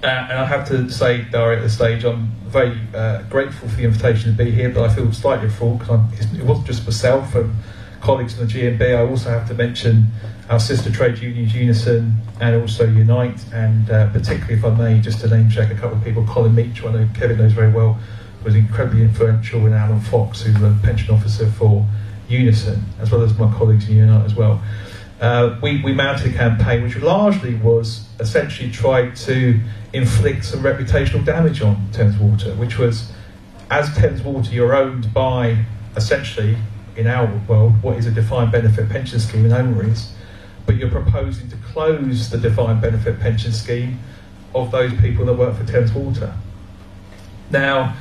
uh, and I have to say, Dari, at this stage, I'm very uh, grateful for the invitation to be here, but I feel slightly full because it wasn't just myself and colleagues in the GMB. I also have to mention our sister trade unions, Unison, and also Unite, and uh, particularly, if I may, just to name check a couple of people, Colin Meech, who I know Kevin knows very well, was incredibly influential in Alan Fox, who's a pension officer for Unison, as well as my colleagues in Unite as well. Uh, we, we mounted a campaign which largely was essentially tried to inflict some reputational damage on Thames Water, which was as Thames Water, you're owned by essentially, in our world, what is a defined benefit pension scheme in OMERS, but you're proposing to close the defined benefit pension scheme of those people that work for Thames Water. Now,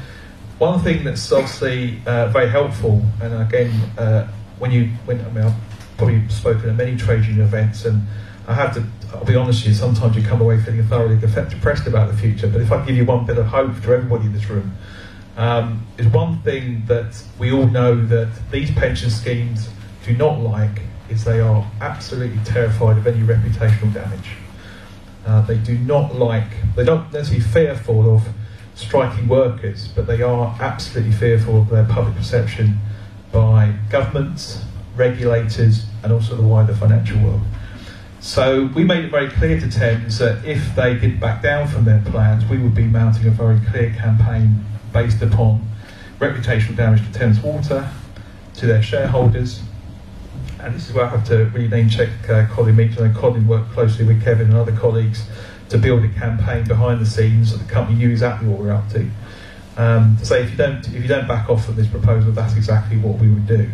one thing that's obviously uh, very helpful, and again, uh, when you, when I mean, I've probably spoken at many trade union events, and I have to, I'll be honest with you, sometimes you come away feeling thoroughly depressed about the future. But if I give you one bit of hope to everybody in this room, um, is one thing that we all know that these pension schemes do not like is they are absolutely terrified of any reputational damage. Uh, they do not like, they don't necessarily fearful of striking workers, but they are absolutely fearful of their public perception by governments, regulators, and also the wider financial world. So we made it very clear to Thames that if they did back down from their plans, we would be mounting a very clear campaign based upon reputational damage to Thames Water, to their shareholders, and this is where I have to really name check uh, Colin Meacham and Colin worked closely with Kevin and other colleagues to build a campaign behind the scenes so the company knew exactly what we are up to. Um, to say if you don't if you don't back off from this proposal, that's exactly what we would do.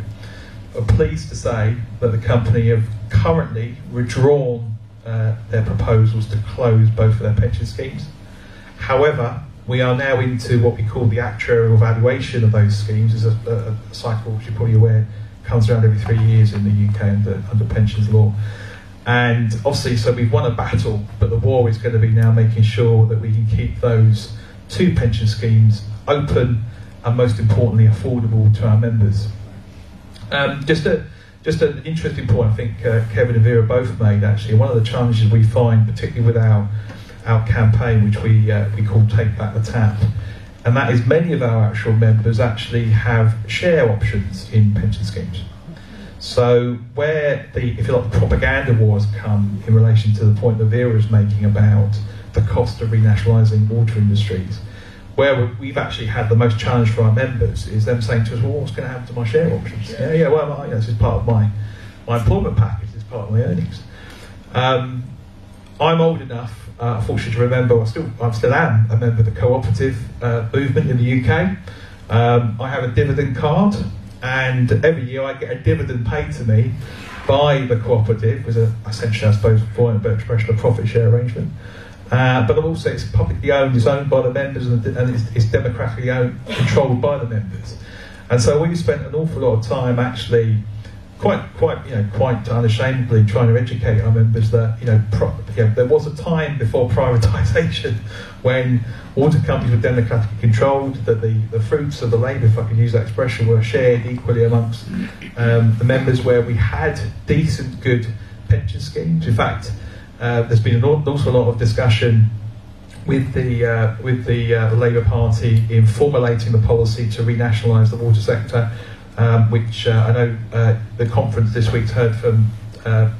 I'm pleased to say that the company have currently withdrawn uh, their proposals to close both of their pension schemes. However, we are now into what we call the actuarial evaluation of those schemes. It's a, a, cycle, which you're probably aware, comes around every three years in the UK under, under pensions law. And obviously, so we've won a battle, but the war is going to be now making sure that we can keep those two pension schemes open and, most importantly, affordable to our members. Um, just a just an interesting point, I think uh, Kevin and Vera both made. Actually, one of the challenges we find, particularly with our our campaign, which we uh, we call "Take Back the Tap," and that is many of our actual members actually have share options in pension schemes. So where the, if you like, the propaganda wars come in relation to the point that Vera is making about the cost of renationalising water industries, where we've actually had the most challenge for our members is them saying to us, well, what's going to happen to my share options? Yeah, yeah, well, I, this is part of my, my employment package, this is part of my earnings. Um, I'm old enough, uh, unfortunately, to remember, I still, I still am a member of the cooperative uh, movement in the UK. Um, I have a dividend card, and every year I get a dividend paid to me by the cooperative, which is essentially, I suppose, for a better expression, a profit share arrangement. Uh, but also, it's publicly owned, it's owned by the members, and, it's, it's, democratically owned, controlled by the members. And so we've spent an awful lot of time actually quite, quite, you know, quite unashamedly trying to educate our members that, you know, pro, you know there was a time before [LAUGHS] privatisation when water companies were democratically controlled, that the, the fruits of the labour, if I can use that expression, were shared equally amongst um, the members where we had decent, good pension schemes. In fact, uh, there's been an awful lot of discussion with the uh, with the, uh, the Labour Party in formulating the policy to renationalise the water sector um, which uh, I know uh, the conference this week's heard from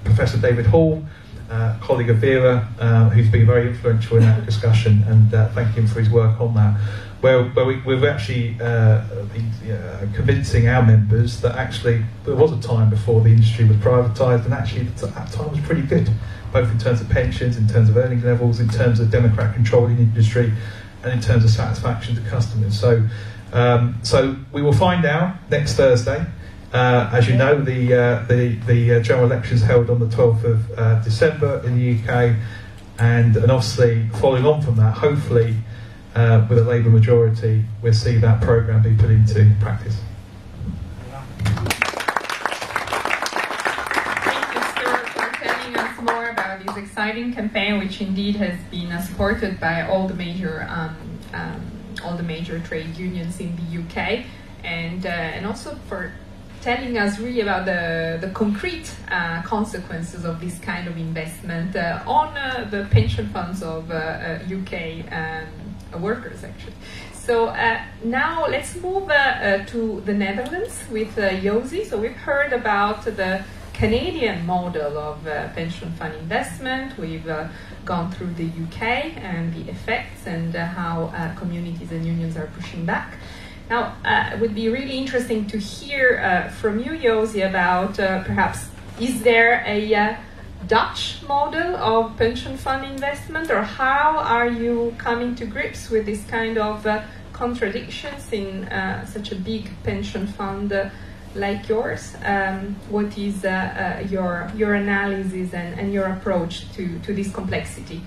Professor David Hall, colleague of Vera, who's been very influential in that discussion, and thank him for his work on that. Where, where we, we've actually uh, been uh, convincing our members that actually there was a time before the industry was privatised, and actually that time was pretty good, both in terms of pensions, in terms of earning levels, in terms of democratic control in the industry, and in terms of satisfaction to customers. So, um, so we will find out next Thursday. Uh, as you know, the uh, the, the uh, general elections held on the 12th of uh, December in the UK, and, and obviously following on from that, hopefully uh, with a Labour majority, we'll see that programme be put into practice. Thank you, Stuart, for telling us more about this exciting campaign, which indeed has been uh, supported by all the major um, um, all the major trade unions in the UK, and uh, and also for telling us really about the, the concrete uh, consequences of this kind of investment uh, on uh, the pension funds of UK uh, um, workers, actually. So uh, now let's move uh, to the Netherlands with Josie. So we've heard about the Canadian model of pension fund investment. We've gone through the UK and the effects and how communities and unions are pushing back. Now, uh, it would be really interesting to hear uh, from you, Josie, about uh, perhaps is there a uh, Dutch model of pension fund investment, or how are you coming to grips with this kind of uh, contradictions in uh, such a big pension fund like yours? Um, what is your your analysis and, and your approach to, to this complexity?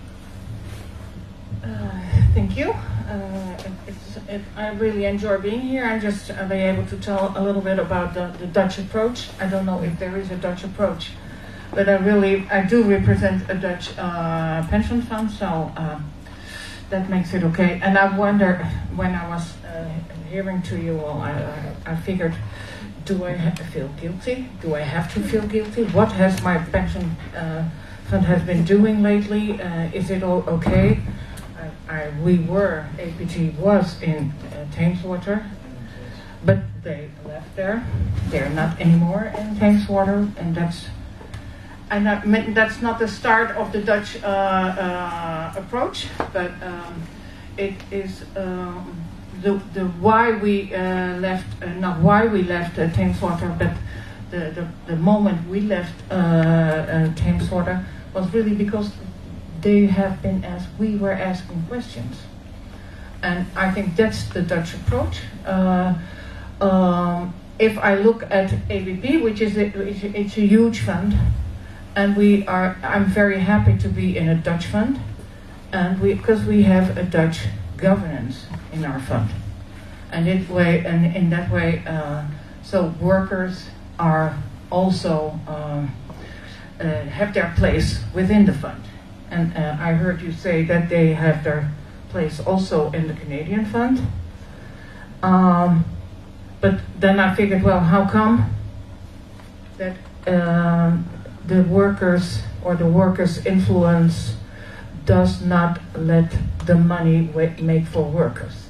thank you. Uh, it, I really enjoy being here and just uh, be able to tell a little bit about the, the, Dutch approach. I don't know if there is a Dutch approach, but I really I do represent a Dutch uh, pension fund, so um, that makes it okay. And I wonder when I was uh, hearing to you all, I, I, figured. Do I feel guilty? Do I have to feel guilty? What has my pension uh, fund has been doing lately? Uh, is it all okay? I, we were, APG was in uh, Thames Water, but they left there. They're not anymore in Thames Water, and that's and that, that's not the start of the Dutch uh, uh, approach, but um, it is um, the, the why we uh, left, not why we left uh, Thames Water, but the, the, the moment we left uh, Thames Water was really because they have been asked, we were asking questions. And I think that's the Dutch approach. Uh, um, if I look at ABP, which is a, it's a huge fund, and we are, I'm very happy to be in a Dutch fund, and we because we have a Dutch governance in our fund, and it way and in that way, uh, so workers are also uh, uh, have their place within the fund. And uh, I heard you say that they have their place also in the Canadian fund. Um, but then I figured, well, how come that uh, the workers or the workers' influence does not let the money make for workers?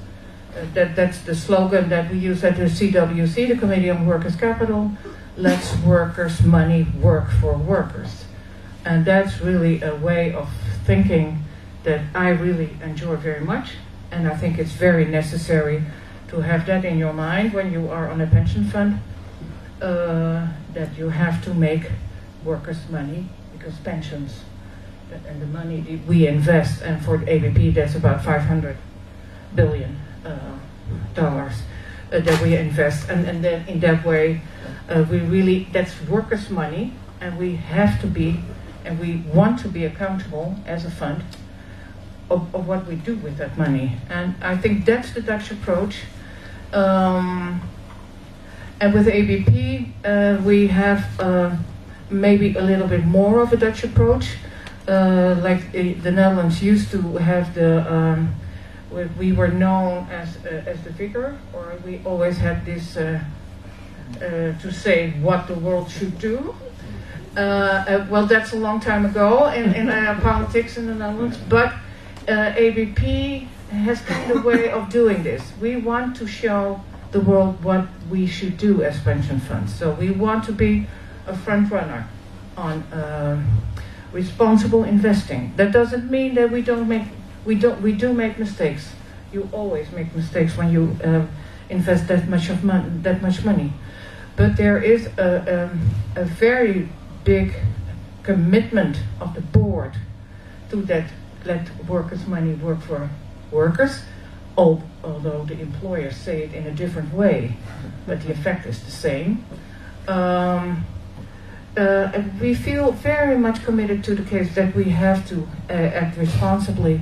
Uh, that, that's the slogan that we use at the CWC, the Committee on Workers' Capital. Let's workers' money work for workers. And that's really a way of thinking that I really enjoy very much. And I think it's very necessary to have that in your mind when you are on a pension fund, uh, that you have to make workers' money because pensions and the money we invest, and for ABP that's about 500 billion uh, dollars uh, that we invest, and, and then in that way uh, we really that's workers' money, and we have to be and we want to be accountable as a fund of, of what we do with that money. And I think that's the Dutch approach. Um, and with ABP, uh, we have uh, maybe a little bit more of a Dutch approach. Uh, like the, the, Netherlands used to have the, um, we were known as, uh, as the figure, or we always had this uh, uh, to say what the world should do. Uh, uh, well, that's a long time ago in, in uh, [LAUGHS] politics in the Netherlands, but ABP has kind of way of doing this. We want to show the world what we should do as pension funds. So we want to be a front runner on uh, responsible investing. That doesn't mean that we don't make we don't we do make mistakes. You always make mistakes when you um, invest that much of money. That much money, but there is a, um, a very big commitment of the board to that let workers' money work for workers, although the employers say it in a different way, but the effect is the same. Um, uh, we feel very much committed to the case that we have to uh, act responsibly,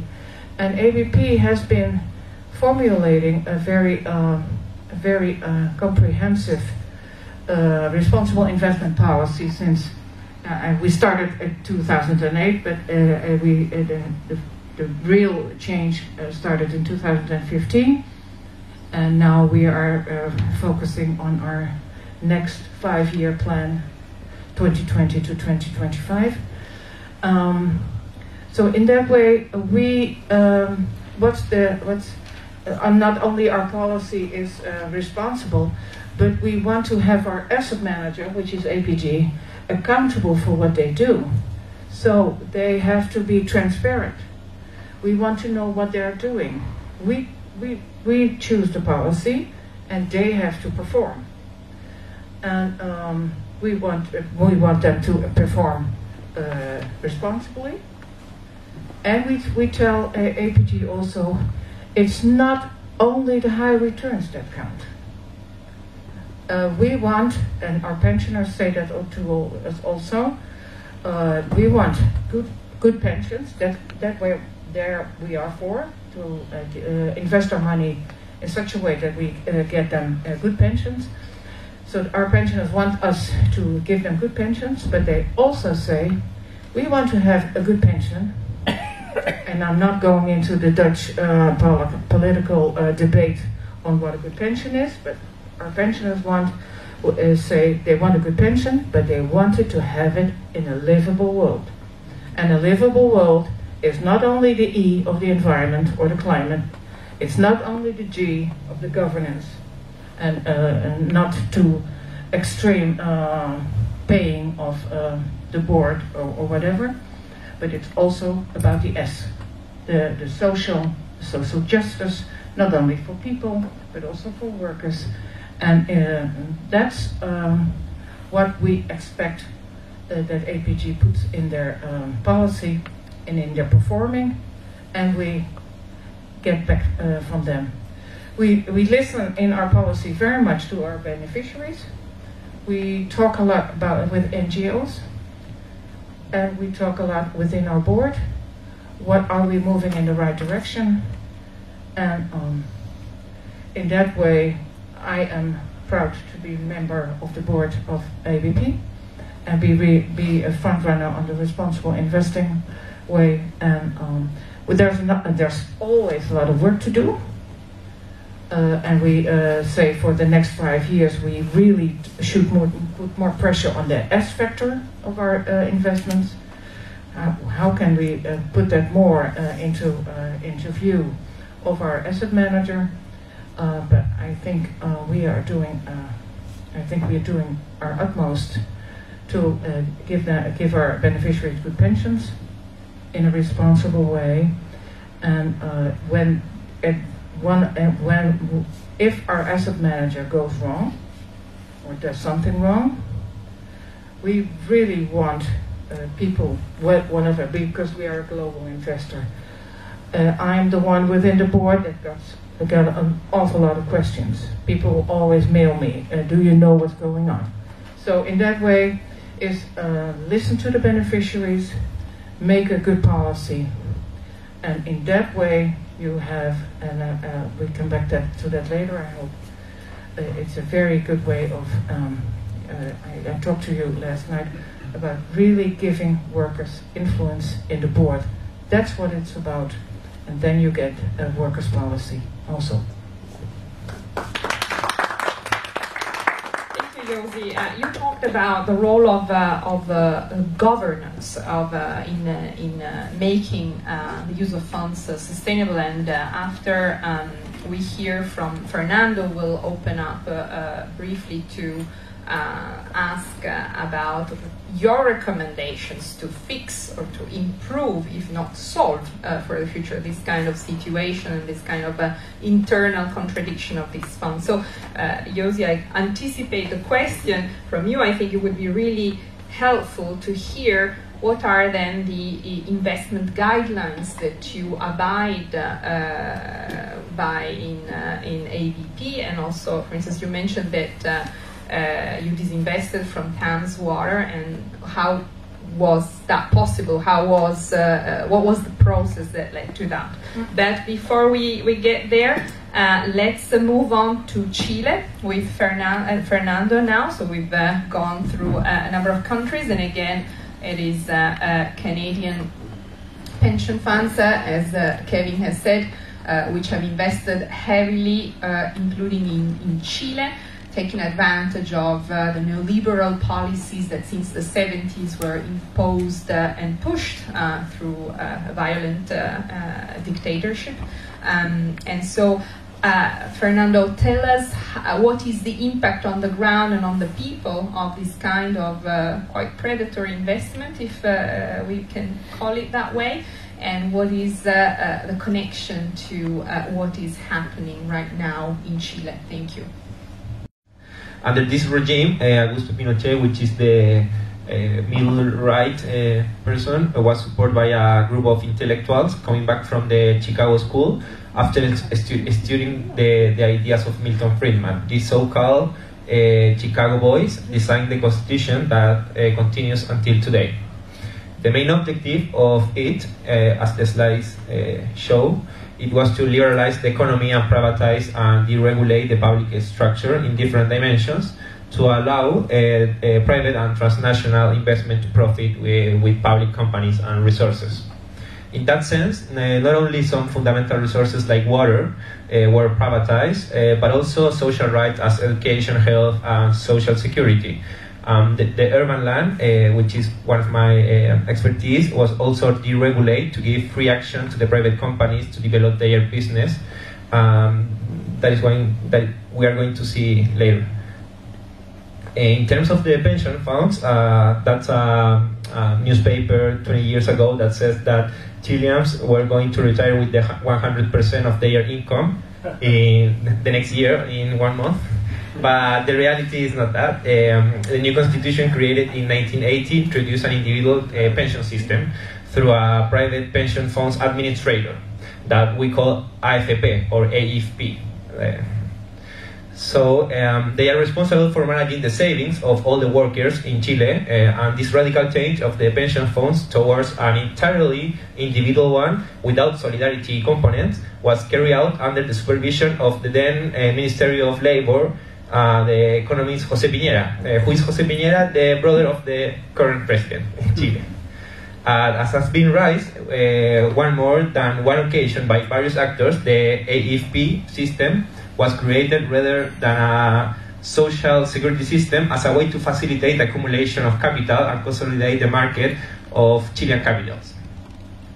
and ABP has been formulating a very, uh, a very uh, comprehensive uh, responsible investment policy since uh, we started in 2008, but we the, the the real change uh, started in 2015, and now we are uh, focusing on our next five-year plan, 2020 to 2025. Um, so in that way, we um, what's the what's uh, not only our policy is uh, responsible, but we want to have our asset manager, which is APG, accountable for what they do. So they have to be transparent we want to know what they are doing. We, we, we choose the policy and they have to perform. And um, we, want, we want them to perform uh, responsibly. And we, we tell uh, APG also it's not only the high returns that count. Uh, we want, and our pensioners say that to us also, uh, we want good good pensions. That that way there we are for to uh, uh, invest our money in such a way that we uh, get them good pensions. So our pensioners want us to give them good pensions, but they also say we want to have a good pension. [COUGHS] and I'm not going into the Dutch uh, pol- political uh, debate on what a good pension is, but our pensioners want uh, say they want a good pension, but they wanted to have it in a livable world. And a livable world is not only the E of the environment or the climate, it's not only the G of the governance and, uh, and not too extreme uh, paying of uh, the board or, or, whatever, but it's also about the S, the, the social, social justice, not only for people, but also for workers. And uh, that's um, what we expect uh, that APG puts in their um, policy and in their performing, and we get back uh, from them. We, we listen in our policy very much to our beneficiaries. We talk a lot about with NGOs, and we talk a lot within our board. What are we moving in the right direction? And um, in that way, I am proud to be a member of the board of ABP and be, re, be a front runner on the responsible investing way. And um, there's not, there's always a lot of work to do. Uh, and we uh, say for the next five years we really should more, put more pressure on the S factor of our uh, investments. Uh, how can we uh, put that more uh, into into view of our asset manager? but I think we are doing. I think we are doing our utmost to give the, give our beneficiaries good pensions in a responsible way. And uh, when it, one, uh, when if our asset manager goes wrong or does something wrong, we really want uh, people, whatever, because we are a global investor. Uh, I'm the one within the board that got, got an awful lot of questions. People always mail me, uh, do you know what's going on? So in that way, is uh, listen to the beneficiaries, make a good policy. And in that way, you have, and uh, uh, we come back that, to that later, I hope. Uh, it's a very good way of, um, uh, I, I, talked to you last night about really giving workers influence in the board. That's what it's about. And then you get a workers' policy also. Josie, uh, you talked about the role of, uh, of uh, governance of, uh, in, uh, in uh, making the use of funds sustainable. And after um, we hear from Fernando, we'll open up briefly to ask about your recommendations to fix or to improve, if not solve, uh, for the future this kind of situation and this kind of uh, internal contradiction of this fund. So, uh, Josie, I anticipate the question from you. I think it would be really helpful to hear what are then the investment guidelines that you abide uh, by in, uh, in ABP? And also, for instance, you mentioned that uh, uh, you disinvested from Thames Water, and how was that possible? How was uh, uh, what was the process that led to that? Mm-hmm. But before we, we get there, uh, let's uh, move on to Chile with Fernan- uh, Fernando now. So we've gone through a number of countries, and again, it is Canadian pension funds, as Kevin has said, which have invested heavily, including in, in Chile taking advantage of uh, the neoliberal policies that since the 70s were imposed uh, and pushed uh, through uh, a violent uh, uh, dictatorship. Um, and so, Fernando, tell us what is the impact on the ground and on the people of this kind of quite predatory investment, if we can call it that way and what is the connection to what is happening right now in Chile? Thank you. Under this regime, uh, Augusto Pinochet, which is the uh, middle right uh, person, was supported by a group of intellectuals coming back from the Chicago School after stu studying the, the ideas of Milton Friedman. These so-called Chicago boys designed the constitution that continues until today. The main objective of it, as the slides show, it was to liberalize the economy and privatize and deregulate the public structure in different dimensions to allow uh, uh, private and transnational investment to profit with, with, public companies and resources. In that sense, uh, not only some fundamental resources like water uh, were privatized, uh, but also social rights as education, health, and social security. Um, the, the, urban land, uh, which is one of my uh, expertise, was also deregulated to give free action to the private companies to develop their business. Um, that is going that we are going to see later. In terms of the pension funds, uh, that's a, a, newspaper 20 years ago that says that Chileans were going to retire with the 100% of their income [LAUGHS] in the next year in one month. But the reality is not that. Um, the new constitution created in 1980 introduced an individual uh, pension system through a private pension funds administrator that we call AFP or AFP. So um, they are responsible for managing the savings of all the workers in Chile, uh, and this radical change of the pension funds towards an entirely individual one without solidarity components was carried out under the supervision of the then uh, Ministry of Labor uh, the economist José Piñera, uh, who is José Piñera, the brother of the current president in Chile. Uh, as has been raised uh, one more than one occasion by various actors, the AFP system was created rather than a social security system as a way to facilitate accumulation of capital and consolidate the market of Chilean capitals.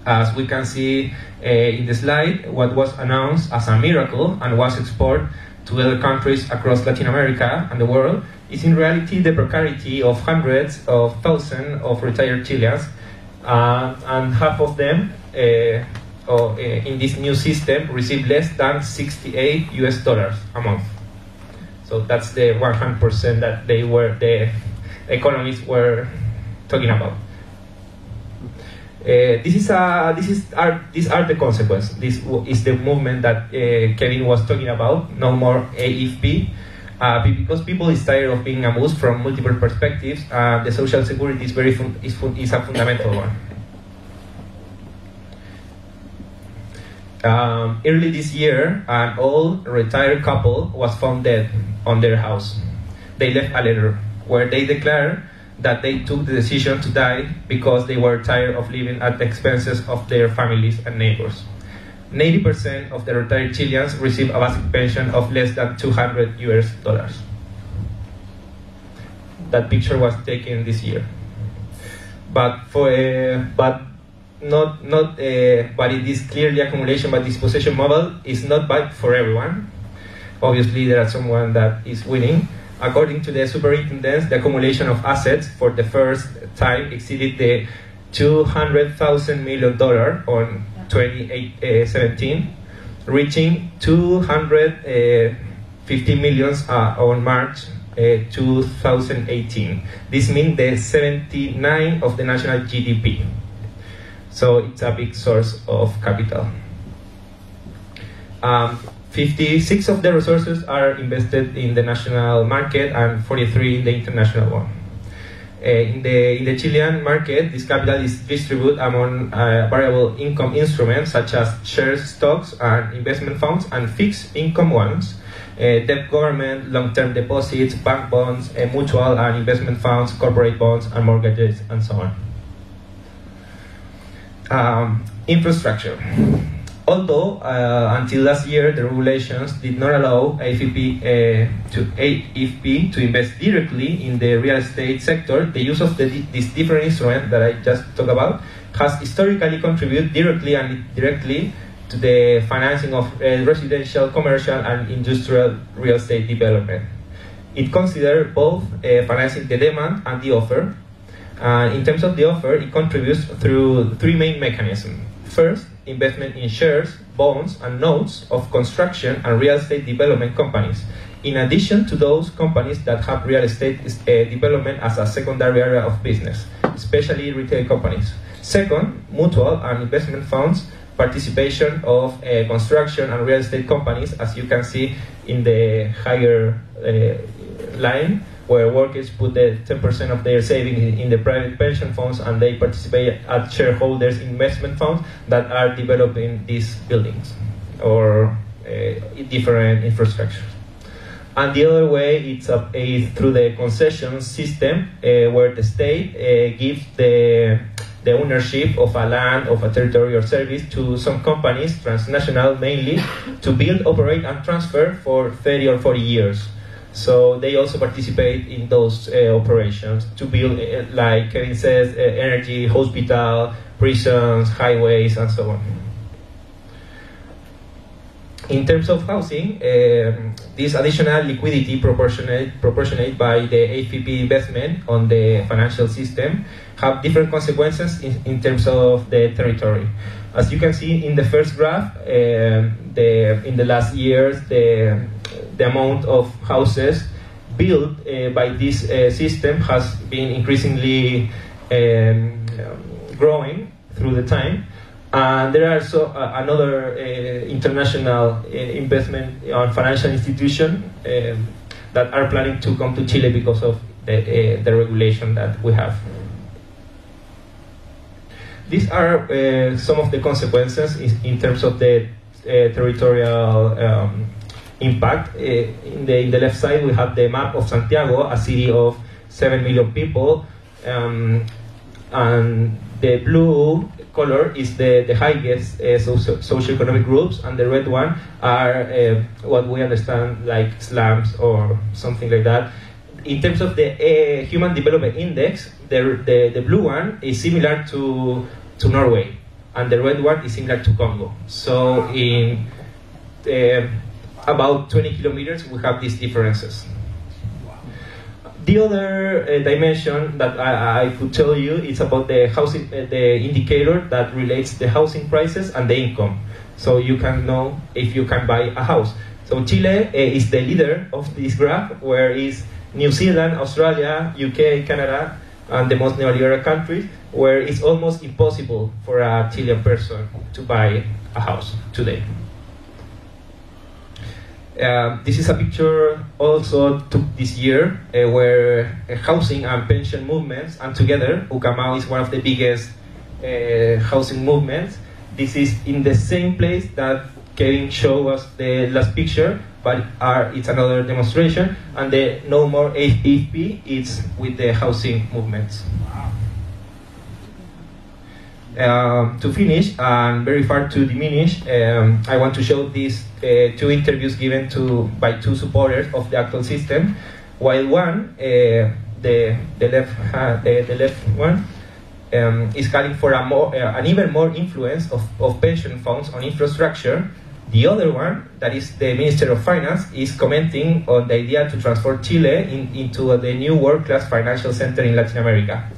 As we can see uh, in the slide, what was announced as a miracle and was exported to other countries across Latin America and the world is in reality the precarity of hundreds of thousands of retired Chileans, uh, and half of them uh, uh, in this new system receive less than 68 US dollars a month. So that's the 100% that they were the economists were talking about. Uh, this is a this is are these are the consequences. This is the movement that uh, Kevin was talking about. No more AFP, uh, because people is tired of being amused from multiple perspectives. the social security is very is, is a fundamental one. Um, early this year, an old retired couple was found dead on their house. They left a letter where they declare that they took the decision to die because they were tired of living at the expenses of their families and neighbors. 90% of the retired Chileans receive a basic pension of less than 200 US dollars. That picture was taken this year. But, for, uh, but not not uh, but it is clearly accumulation by dispossession model is not bad for everyone. Obviously, there are someone that is winning. According to the superintendents, the accumulation of assets for the first time exceeded the 200,000 million dollar on 2017, reaching 250 millions uh, on March uh, 2018. This means the 79 of the national GDP. So it's a big source of capital. Um, 56 of the resources are invested in the national market and 43 in the international one. Uh, in, the, in the Chilean market, this capital is distributed among uh, variable income instruments such as shares, stocks, and investment funds, and fixed income ones, uh, debt government, long-term deposits, bank bonds, mutual and investment funds, corporate bonds, and mortgages, and so on. Um, infrastructure. Although uh, until last year the regulations did not allow AFP, uh, to AFP to invest directly in the real estate sector, the use of the, this different instrument that I just talked about has historically contributed directly and indirectly to the financing of uh, residential, commercial, and industrial real estate development. It considers both uh, financing the demand and the offer. Uh, in terms of the offer, it contributes through three main mechanisms. First, investment in shares, bonds, and notes of construction and real estate development companies, in addition to those companies that have real estate uh, development as a secondary area of business, especially retail companies. Second, mutual and investment funds participation of uh, construction and real estate companies, as you can see in the higher uh, line where workers put the 10% of their savings in the private pension funds and they participate at shareholders investment funds that are developing these buildings or uh, different infrastructures. And the other way it's a, a through the concession system uh, where the state uh, gives the the ownership of a land, of a territory or service to some companies, transnational mainly, to build, operate, and transfer for 30 or 40 years. So they also participate in those uh, operations to build, uh, like Kevin says, uh, energy, hospital, prisons, highways, and so on. In terms of housing, um, this additional liquidity proportionate, proportionate by the AFP investment on the financial system have different consequences in, in terms of the territory. As you can see in the first graph, um, the, in the last years, the, the amount of houses built uh, by this uh, system has been increasingly um, growing through the time. And there are also uh, another international investment on financial institution um, that are planning to come to Chile because of the, the regulation that we have. These are uh, some of the consequences in, in terms of the uh, territorial um, impact. in, the, in the left side, we have the map of Santiago, a city of 7 million people. Um, and the blue color is the, the highest uh, socio- socioeconomic groups, and the red one are uh, what we understand like slums or something like that. In terms of the uh, Human Development Index, the, the, the blue one is similar to, to Norway, and the red one is similar to Congo. So in about 20 kilometers, we have these differences. The other uh, dimension that I, I, could tell you is about the housing, uh, the indicator that relates the housing prices and the income. So you can know if you can buy a house. So Chile uh, is the leader of this graph, where is New Zealand, Australia, UK, Canada, and the most neoliberal countries, where it's almost impossible for a Chilean person to buy a house today. Uh, this is a picture also took this year uh, where uh, housing and pension movements and together Ukamau is one of the biggest uh, housing movements. This is in the same place that Kevin showed us the last picture, but are, it's another demonstration and the No More AFP is with the housing movements. Um, to finish and very far to diminish, um, I want to show these uh, two interviews given to by two supporters of the actual system. While one, uh, the the left uh, the left one, um, is calling for a more, uh, an even more influence of, of pension funds on infrastructure. The other one, that is the Minister of Finance, is commenting on the idea to transform Chile in, into the new world-class financial center in Latin America,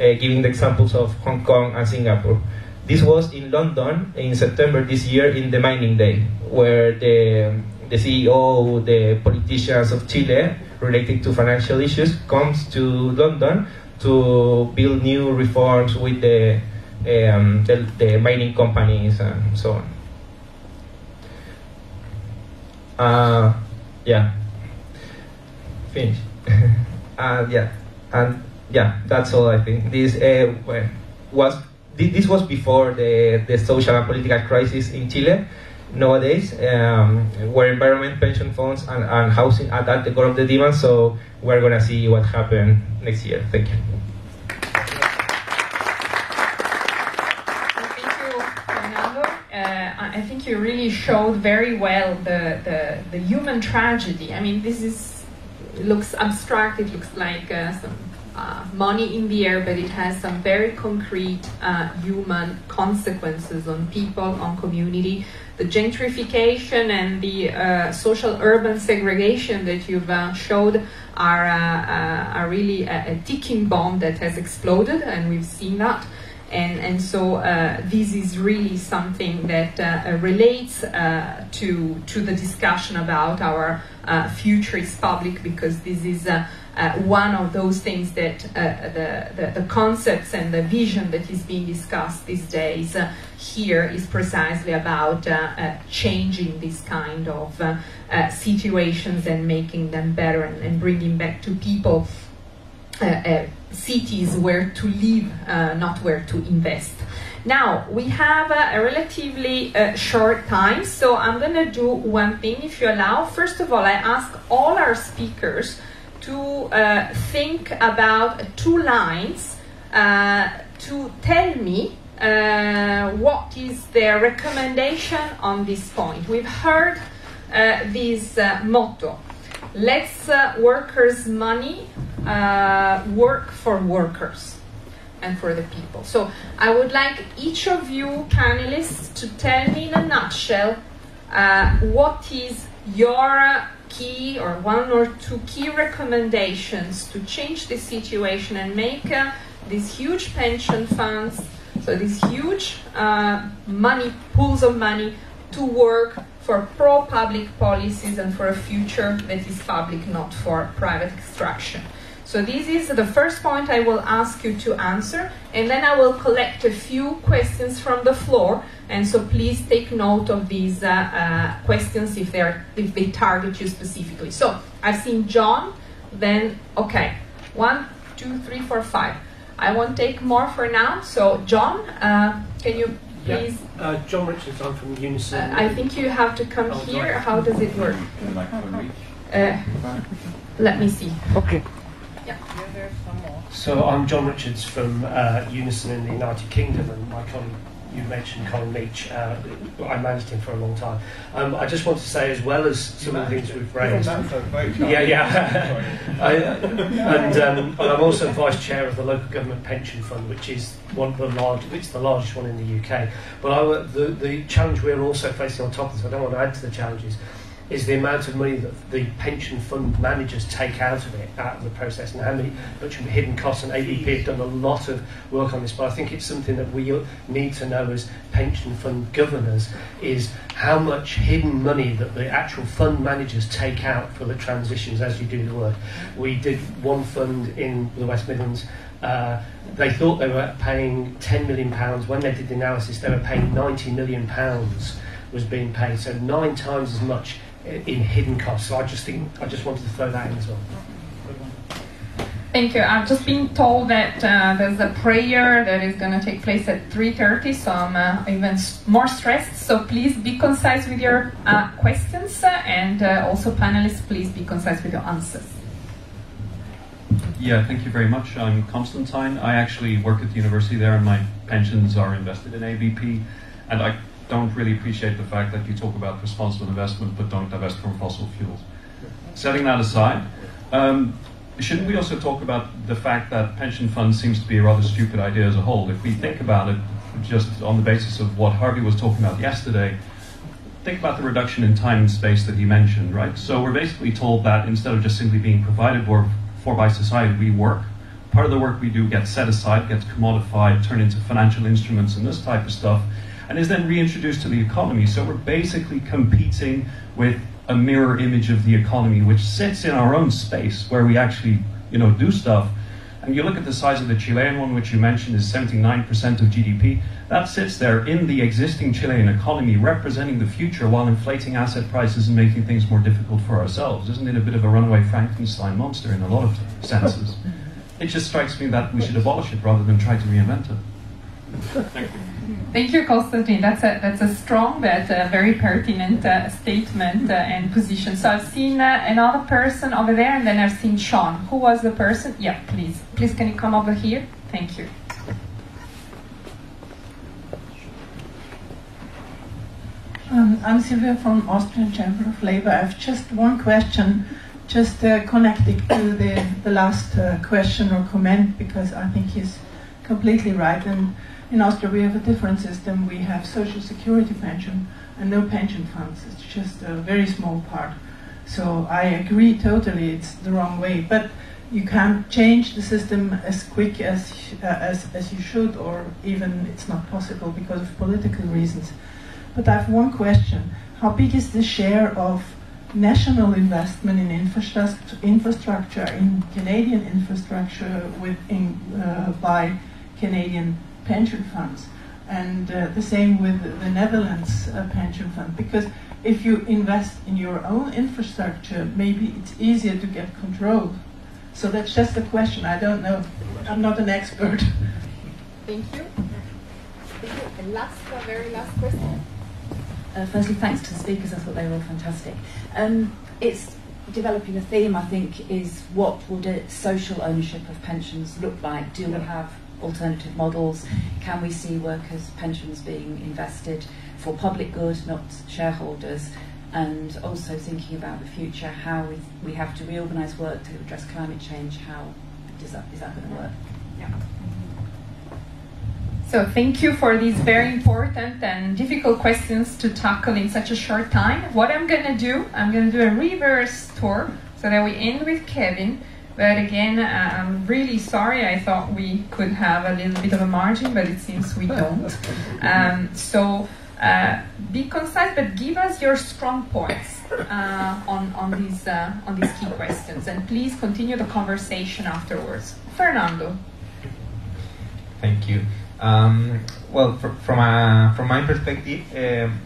giving the examples of Hong Kong and Singapore. This was in London in September this year in the Mining Day, where the, the CEO, the politicians of Chile related to financial issues comes to London to build new reforms with the, um, the, the mining companies and so on. Uh, yeah, finish. [LAUGHS] uh, yeah, and yeah, that's all I think. This uh, was this was before the, the social and political crisis in Chile. Nowadays, um, where environment, pension funds, and, and housing are at the core of the demand, so we're gonna see what happens next year. Thank you. Thank you, Gonzalo. Uh, I think you really showed very well the, the, the, human tragedy. I mean, this is looks abstract. It looks like uh, some uh, money in the air, but it has some very concrete uh, human consequences on people, on community. The gentrification and the uh, social urban segregation that you've uh, showed are, uh, uh, are really a, a, ticking bomb that has exploded, and we've seen that. And, and so this is really something that relates to, to the discussion about our future is public because this is uh, one of those things that uh, the, the, the, concepts and the vision that is being discussed these days uh, here is precisely about uh, uh, changing this kind of uh, situations and making them better and, and bringing back to people cities where to live, not where to invest. Now, we have a, a relatively uh, short time, so I'm going to do one thing, if you allow. First of all, I ask all our speakers to uh, think about two lines uh, to tell me uh, what is their recommendation on this point. We've heard uh, this uh, motto let's uh, workers' money work for workers and for the people. So I would like each of you panelists to tell me in a nutshell what is your key or one or two key recommendations to change the situation and make uh, these huge pension funds, so these huge uh, money pools of money to work for pro-public policies and for a future that is public, not for private extraction. So this is the first point I will ask you to answer, and then I will collect a few questions from the floor. And so please take note of these uh, uh, questions if they are if they target you specifically. So I've seen John, then okay, one, two, three, four, five. I won't take more for now. So John, uh, can you please? Yeah. Uh, John Richards, I'm from Unison. Uh, I think you have to come oh, here. How does it work? Uh, let me see. Okay. So I'm John Richards from uh, Unison in the United Kingdom, and my colleague you mentioned Colin Leach. Uh, I managed him for a long time. Um, I just want to say, as well as some of the things we've raised. Yeah, yeah. I, and, um, and, I'm also vice chair of the local government pension fund, which is one of the large, it's the largest one in the UK. But I, the the challenge we're also facing on top of this, I don't want to add to the challenges is the amount of money that the pension fund managers take out of it, out of the process, and how many much hidden costs. And ABP have done a lot of work on this, but I think it's something that we need to know as pension fund governors is how much hidden money that the actual fund managers take out for the transitions as you do the work. We did one fund in the West Midlands. Uh, they thought they were paying 10 million pounds. When they did the analysis, they were paying 90 million pounds was being paid, so nine times as much in hidden costs. So I just think I just wanted to throw that in as well. Thank you. I've just been told that uh, there's a prayer that is going to take place at 3.30, so I'm uh, even more stressed. So please be concise with your uh, questions, and uh, also panelists, please be concise with your answers. Yeah, thank you very much. I'm Constantine. I actually work at the university there, and my pensions are invested in ABP. And I don't really appreciate the fact that you talk about responsible investment but don't divest from fossil fuels. Setting that aside, um, shouldn't we also talk about the fact that pension funds seems to be a rather stupid idea as a whole? If we think about it just on the basis of what Harvey was talking about yesterday, think about the reduction in time and space that he mentioned, right? So we're basically told that instead of just simply being provided for, for by society, we work. Part of the work we do gets set aside, gets commodified, turned into financial instruments and this type of stuff, and is then reintroduced to the economy. So we're basically competing with a mirror image of the economy, which sits in our own space where we actually, you know, do stuff. And you look at the size of the Chilean one, which you mentioned is 79% of GDP. That sits there in the existing Chilean economy, representing the future while inflating asset prices and making things more difficult for ourselves. Isn't it a bit of a runaway Frankenstein monster in a lot of senses? It just strikes me that we should abolish it rather than try to reinvent it. Thank you. Thank you, Konstantin. That's a that's a strong but uh, very pertinent uh, statement uh, and position. So I've seen uh, another person over there, and then I've seen Sean. Who was the person? Yeah, please, please, can you come over here? Thank you. Um, I'm Sylvia from Austrian Chamber of Labor. I have just one question, just uh, connecting to the, the last uh, question or comment, because I think he's completely right. And in Austria, we have a different system. We have social security pension and no pension funds. It's just a very small part. So I agree totally, it's the wrong way. But you can't change the system as quick as, uh, as, as you should, or even it's not possible because of political reasons. But I have one question. How big is the share of national investment in infrastructure, in Canadian infrastructure with in, uh, by Canadian pension funds? And uh, the same with the Netherlands uh, pension fund. Because if you invest in your own infrastructure, maybe it's easier to get control. So that's just a question. I don't know. I'm not an expert. Thank you. Thank you. And last, uh, very last question. Uh, firstly, thanks to the speakers. I thought they were all fantastic. Um, it's developing a theme, I think, is what would social ownership of pensions look like? Do we have alternative models? Can we see workers' pensions being invested for public good, not shareholders? And also thinking about the future, how we, we have to reorganise work to address climate change. How does that, is that going to work? Yeah. So thank you for these very important and difficult questions to tackle in such a short time. What I'm going to do, I'm going to do a reverse tour so that we end with Kevin. But again, uh, I'm really sorry. I thought we could have a little bit of a margin, but it seems we don't. Um, so uh, be concise, but give us your strong points uh, on, on, these, uh, on these key questions. And please continue the conversation afterwards. Fernando. Thank you. Um, well, for, from a, from my perspective, um,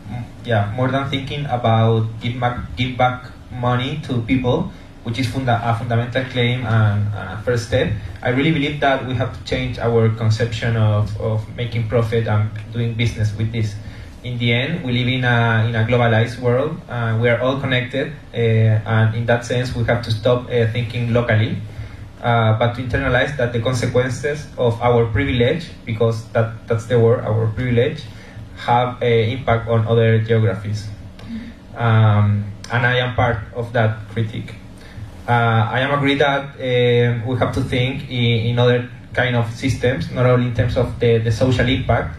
yeah, more than thinking about give back give back money to people, which is funda- a fundamental claim and a first step. I really believe that we have to change our conception of, of making profit and doing business with this. In the end, we live in a in a globalized world. Uh, we are all connected, uh, and in that sense, we have to stop uh, thinking locally uh, but to internalize that the consequences of our privilege, because that, that's the word, our privilege, have an impact on other geographies. Um, and I am part of that critique. Uh, I am agree that uh, we have to think in, in, other kind of systems, not only in terms of the, the social impact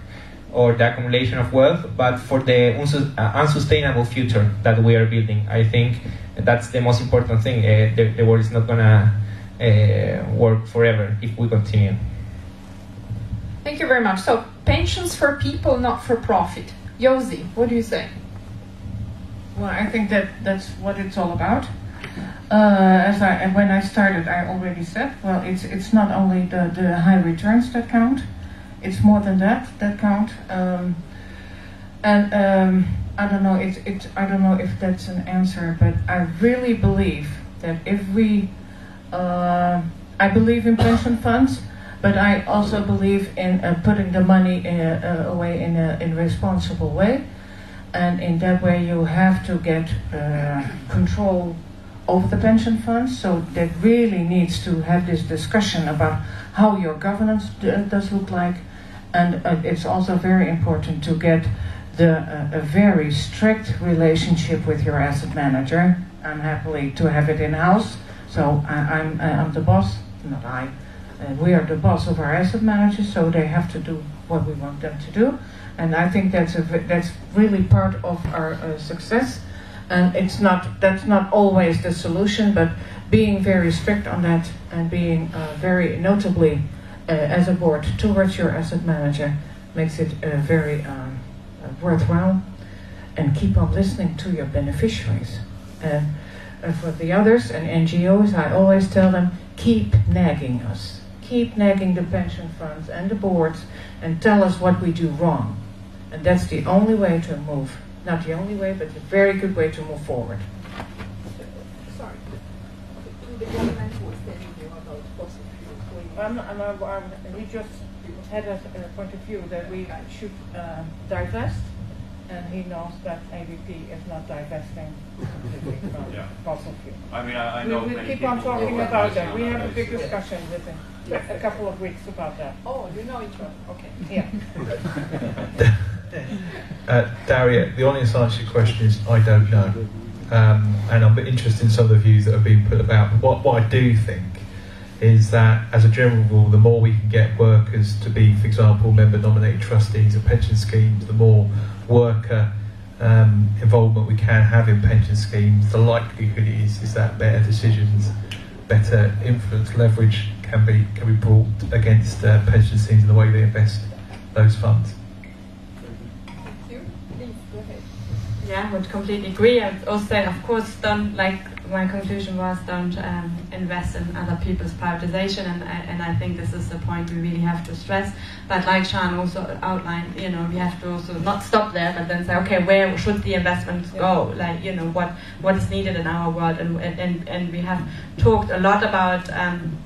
or the accumulation of wealth, but for the uh, unsustainable future that we are building. I think that's the most important thing. Uh, the, the world is not going to uh, work forever if we continue. Thank you very much. So, pensions for people, not for profit. Josie, what do you say? Well, I think that that's what it's all about. Uh, as I when I started, I already said, well, it's it's not only the, the high returns that count; it's more than that that count. Um, and um, I don't know, it, it I don't know if that's an answer, but I really believe that if we uh, I believe in pension funds, but I also believe in uh, putting the money in, uh, away in a, in responsible way. And in that way, you have to get uh, control over the pension funds. So that really needs to have this discussion about how your governance does look like. And uh, it's also very important to get the, uh, a very strict relationship with your asset manager. I'm happy to have it in house So I, I'm, I'm the boss, not I. Uh, we are the boss of our asset managers, so they have to do what we want them to do. And I think that's a, that's really part of our uh, success. And it's not that's not always the solution, but being very strict on that and being uh, very notably uh, as a board towards your asset manager makes it uh, very um, uh, worthwhile. And keep on listening to your beneficiaries. And for the others and NGOs, I always tell them keep nagging us, keep nagging the pension funds and the boards, and tell us what we do wrong. And that's the only way to move. Not the only way, but a very good way to move forward. Sorry. the government was telling you about fossil fuels. I'm, I'm, I'm, we just had a, a, point of view that we should uh, divest, and he knows that ABP is not divesting from [LAUGHS] yeah. fossil fuel. I mean, I, I know we, we keep on talking about that. We have a big discussion with him a couple of weeks about that. Oh, you know each other. Okay. Yeah. [LAUGHS] [LAUGHS] uh, Daria, the honest answer to your question is I don't know. Um, and I'm interested in some of the views that have been put about. What, what I do think is that, as a general rule, the more we can get workers to be, for example, member nominated trustees of pension schemes, the more worker um, involvement we can have in pension schemes, the likelihood is, is that better decisions, better influence, leverage can be, can be brought against uh, pension schemes in the way they invest those funds. Yeah, I would completely agree. Would also of course, don't like my conclusion was don't um, invest in other people's privatization, and and I think this is the point we really have to stress. But like Sean also outlined, you know, we have to also not stop there, but then say, okay, where should the investments go? Like, you know, what what is needed in our world, and and and we have talked a lot about. Um,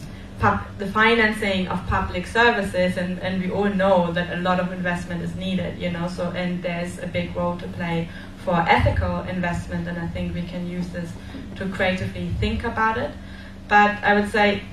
the financing of public services, and, and we all know that a lot of investment is needed, you know, so, and there's a big role to play for ethical investment, and I think we can use this to creatively think about it. But I would say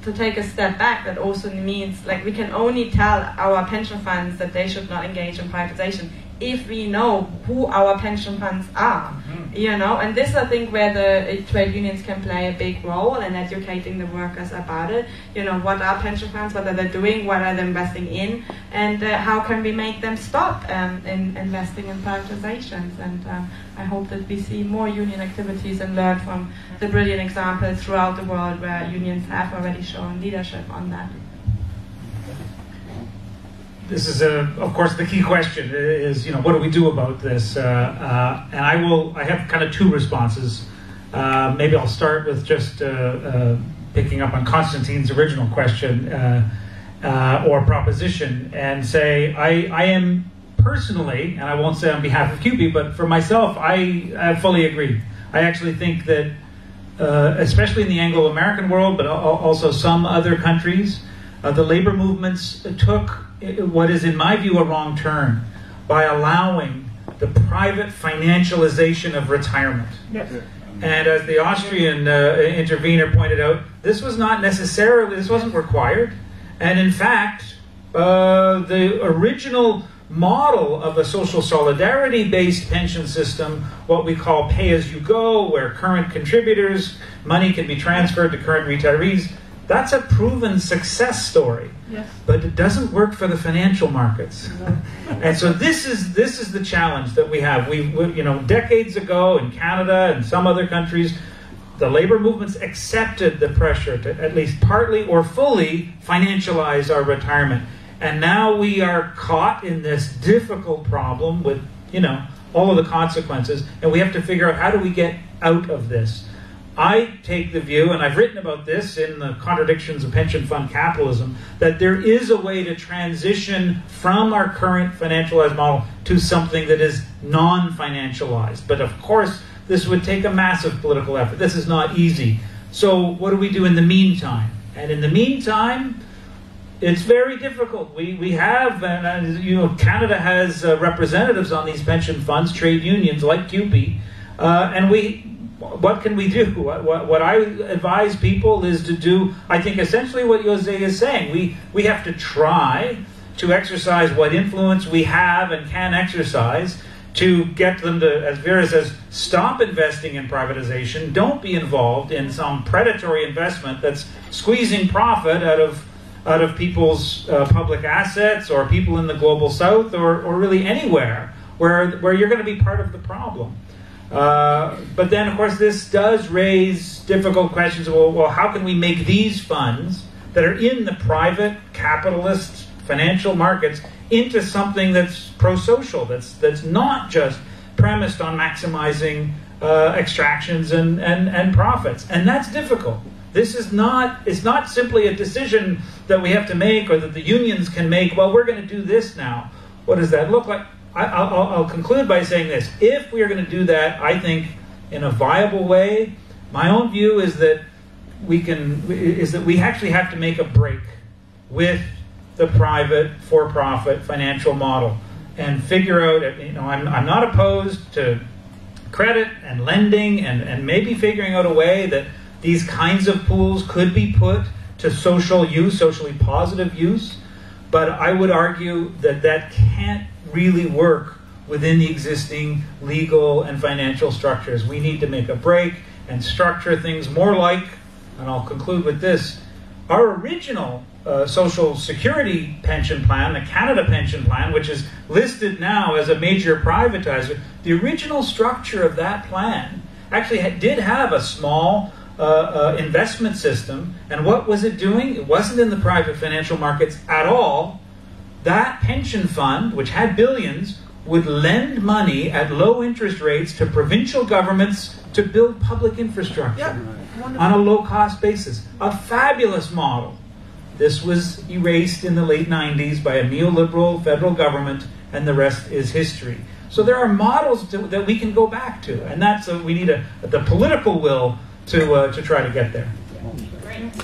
to take a step back, that also means like we can only tell our pension funds that they should not engage in privatization if we know who our pension funds are, mm-hmm. you know, and this is, I think where the uh, trade unions can play a big role in educating the workers about it. You know, what are pension funds? What are they doing? What are they investing in? And uh, how can we make them stop um, in investing in privatizations? And um, I hope that we see more union activities and learn from the brilliant examples throughout the world where unions have already shown leadership on that this is, a, of course, the key question is, you know, what do we do about this? Uh, uh, and I will, I have kind of two responses. Uh, maybe I'll start with just uh, uh, picking up on Constantine's original question uh, or proposition and say, I, I am personally, and I won't say on behalf of CUPE, but for myself, I, I fully agree. I actually think that, especially in the Anglo-American world, but also some other countries, the labor movements took what is, in my view, a wrong turn by allowing the private financialization of retirement. Yes. And as the Austrian uh, intervener pointed out, this was not necessarily, this wasn't required. And in fact, uh, the original model of a social solidarity based pension system, what we call pay as you go, where current contributors, money can be transferred to current retirees, that's a proven success story. Yes. But it doesn't work for the financial markets. No. [LAUGHS] and so this is this is the challenge that we have. We, we, you know decades ago in Canada and some other countries the labor movements accepted the pressure to at least partly or fully financialize our retirement. And now we are caught in this difficult problem with, you know, all of the consequences and we have to figure out how do we get out of this. I take the view, and I've written about this in the Contradictions of Pension Fund Capitalism, that there is a way to transition from our current financialized model to something that is non financialized. But of course, this would take a massive political effort. This is not easy. So, what do we do in the meantime? And in the meantime, it's very difficult. We, we have, and you know, Canada has uh, representatives on these pension funds, trade unions like CUPE, uh, and we what can we do? What, what, what, I advise people is to do, I think, essentially what Jose is saying. We, we have to try to exercise what influence we have and can exercise to get them to, as Vera says, stop investing in privatization, don't be involved in some predatory investment that's squeezing profit out of out of people's uh, public assets or people in the global south or, or really anywhere where, where you're going to be part of the problem. Uh, but then, of course, this does raise difficult questions. Well, well, how can we make these funds that are in the private capitalist financial markets into something that's pro-social, that's that's not just premised on maximizing uh, extractions and, and, and profits, and that's difficult. This is not it's not simply a decision that we have to make or that the unions can make. Well, we're going to do this now. What does that look like? I, will I'll conclude by saying this: If we are going to do that, I think in a viable way, my own view is that we can is that we actually have to make a break with the private for-profit financial model and figure out. You know, I'm I'm not opposed to credit and lending and and maybe figuring out a way that these kinds of pools could be put to social use, socially positive use, but I would argue that that can't really work within the existing legal and financial structures. We need to make a break and structure things more like, and I'll conclude with this, our original uh, social security pension plan, the Canada Pension Plan, which is listed now as a major privatizer, the original structure of that plan actually did have a small uh, uh, investment system. And what was it doing? It wasn't in the private financial markets at all. That pension fund, which had billions, would lend money at low interest rates to provincial governments to build public infrastructure on a low cost basis. A fabulous model. This was erased in the late 90s by a neoliberal federal government, and the rest is history. So there are models to, that we can go back to, and that's a, we need a, the political will to, uh, to try to get there. Great. Thank you.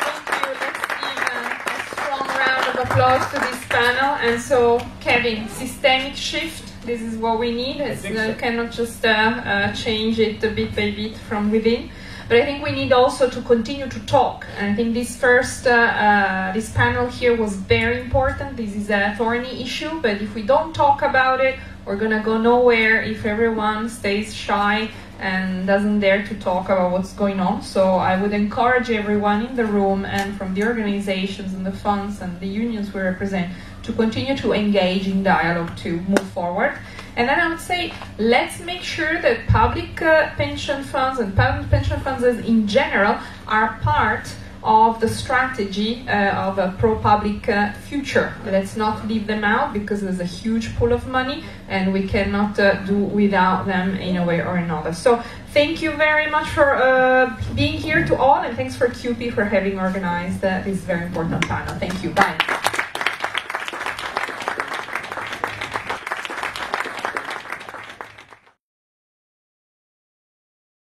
Let's give a, a strong round of applause to this panel. And so, Kevin, systemic shift. This is what we need. It's, uh, so. cannot just uh, uh, change it bit by bit from within. But I think we need also to continue to talk. And I think this first, uh, uh, this panel here was very important. This is a thorny issue, but if we don't talk about it, we're gonna go nowhere if everyone stays shy and doesn't dare to talk about what's going on. So I would encourage everyone in the room and from the organizations and the funds and the unions we represent to continue to engage in dialogue to move forward. And then I would say, let's make sure that public uh, pension funds and public pension funds in general are part of the strategy uh, of a pro-public uh, future. Let's not leave them out because there's a huge pool of money and we cannot uh, do without them in a way or another. So thank you very much for uh, being here to all and thanks for CUPE for having organized uh, this very important panel. Thank you. Bye.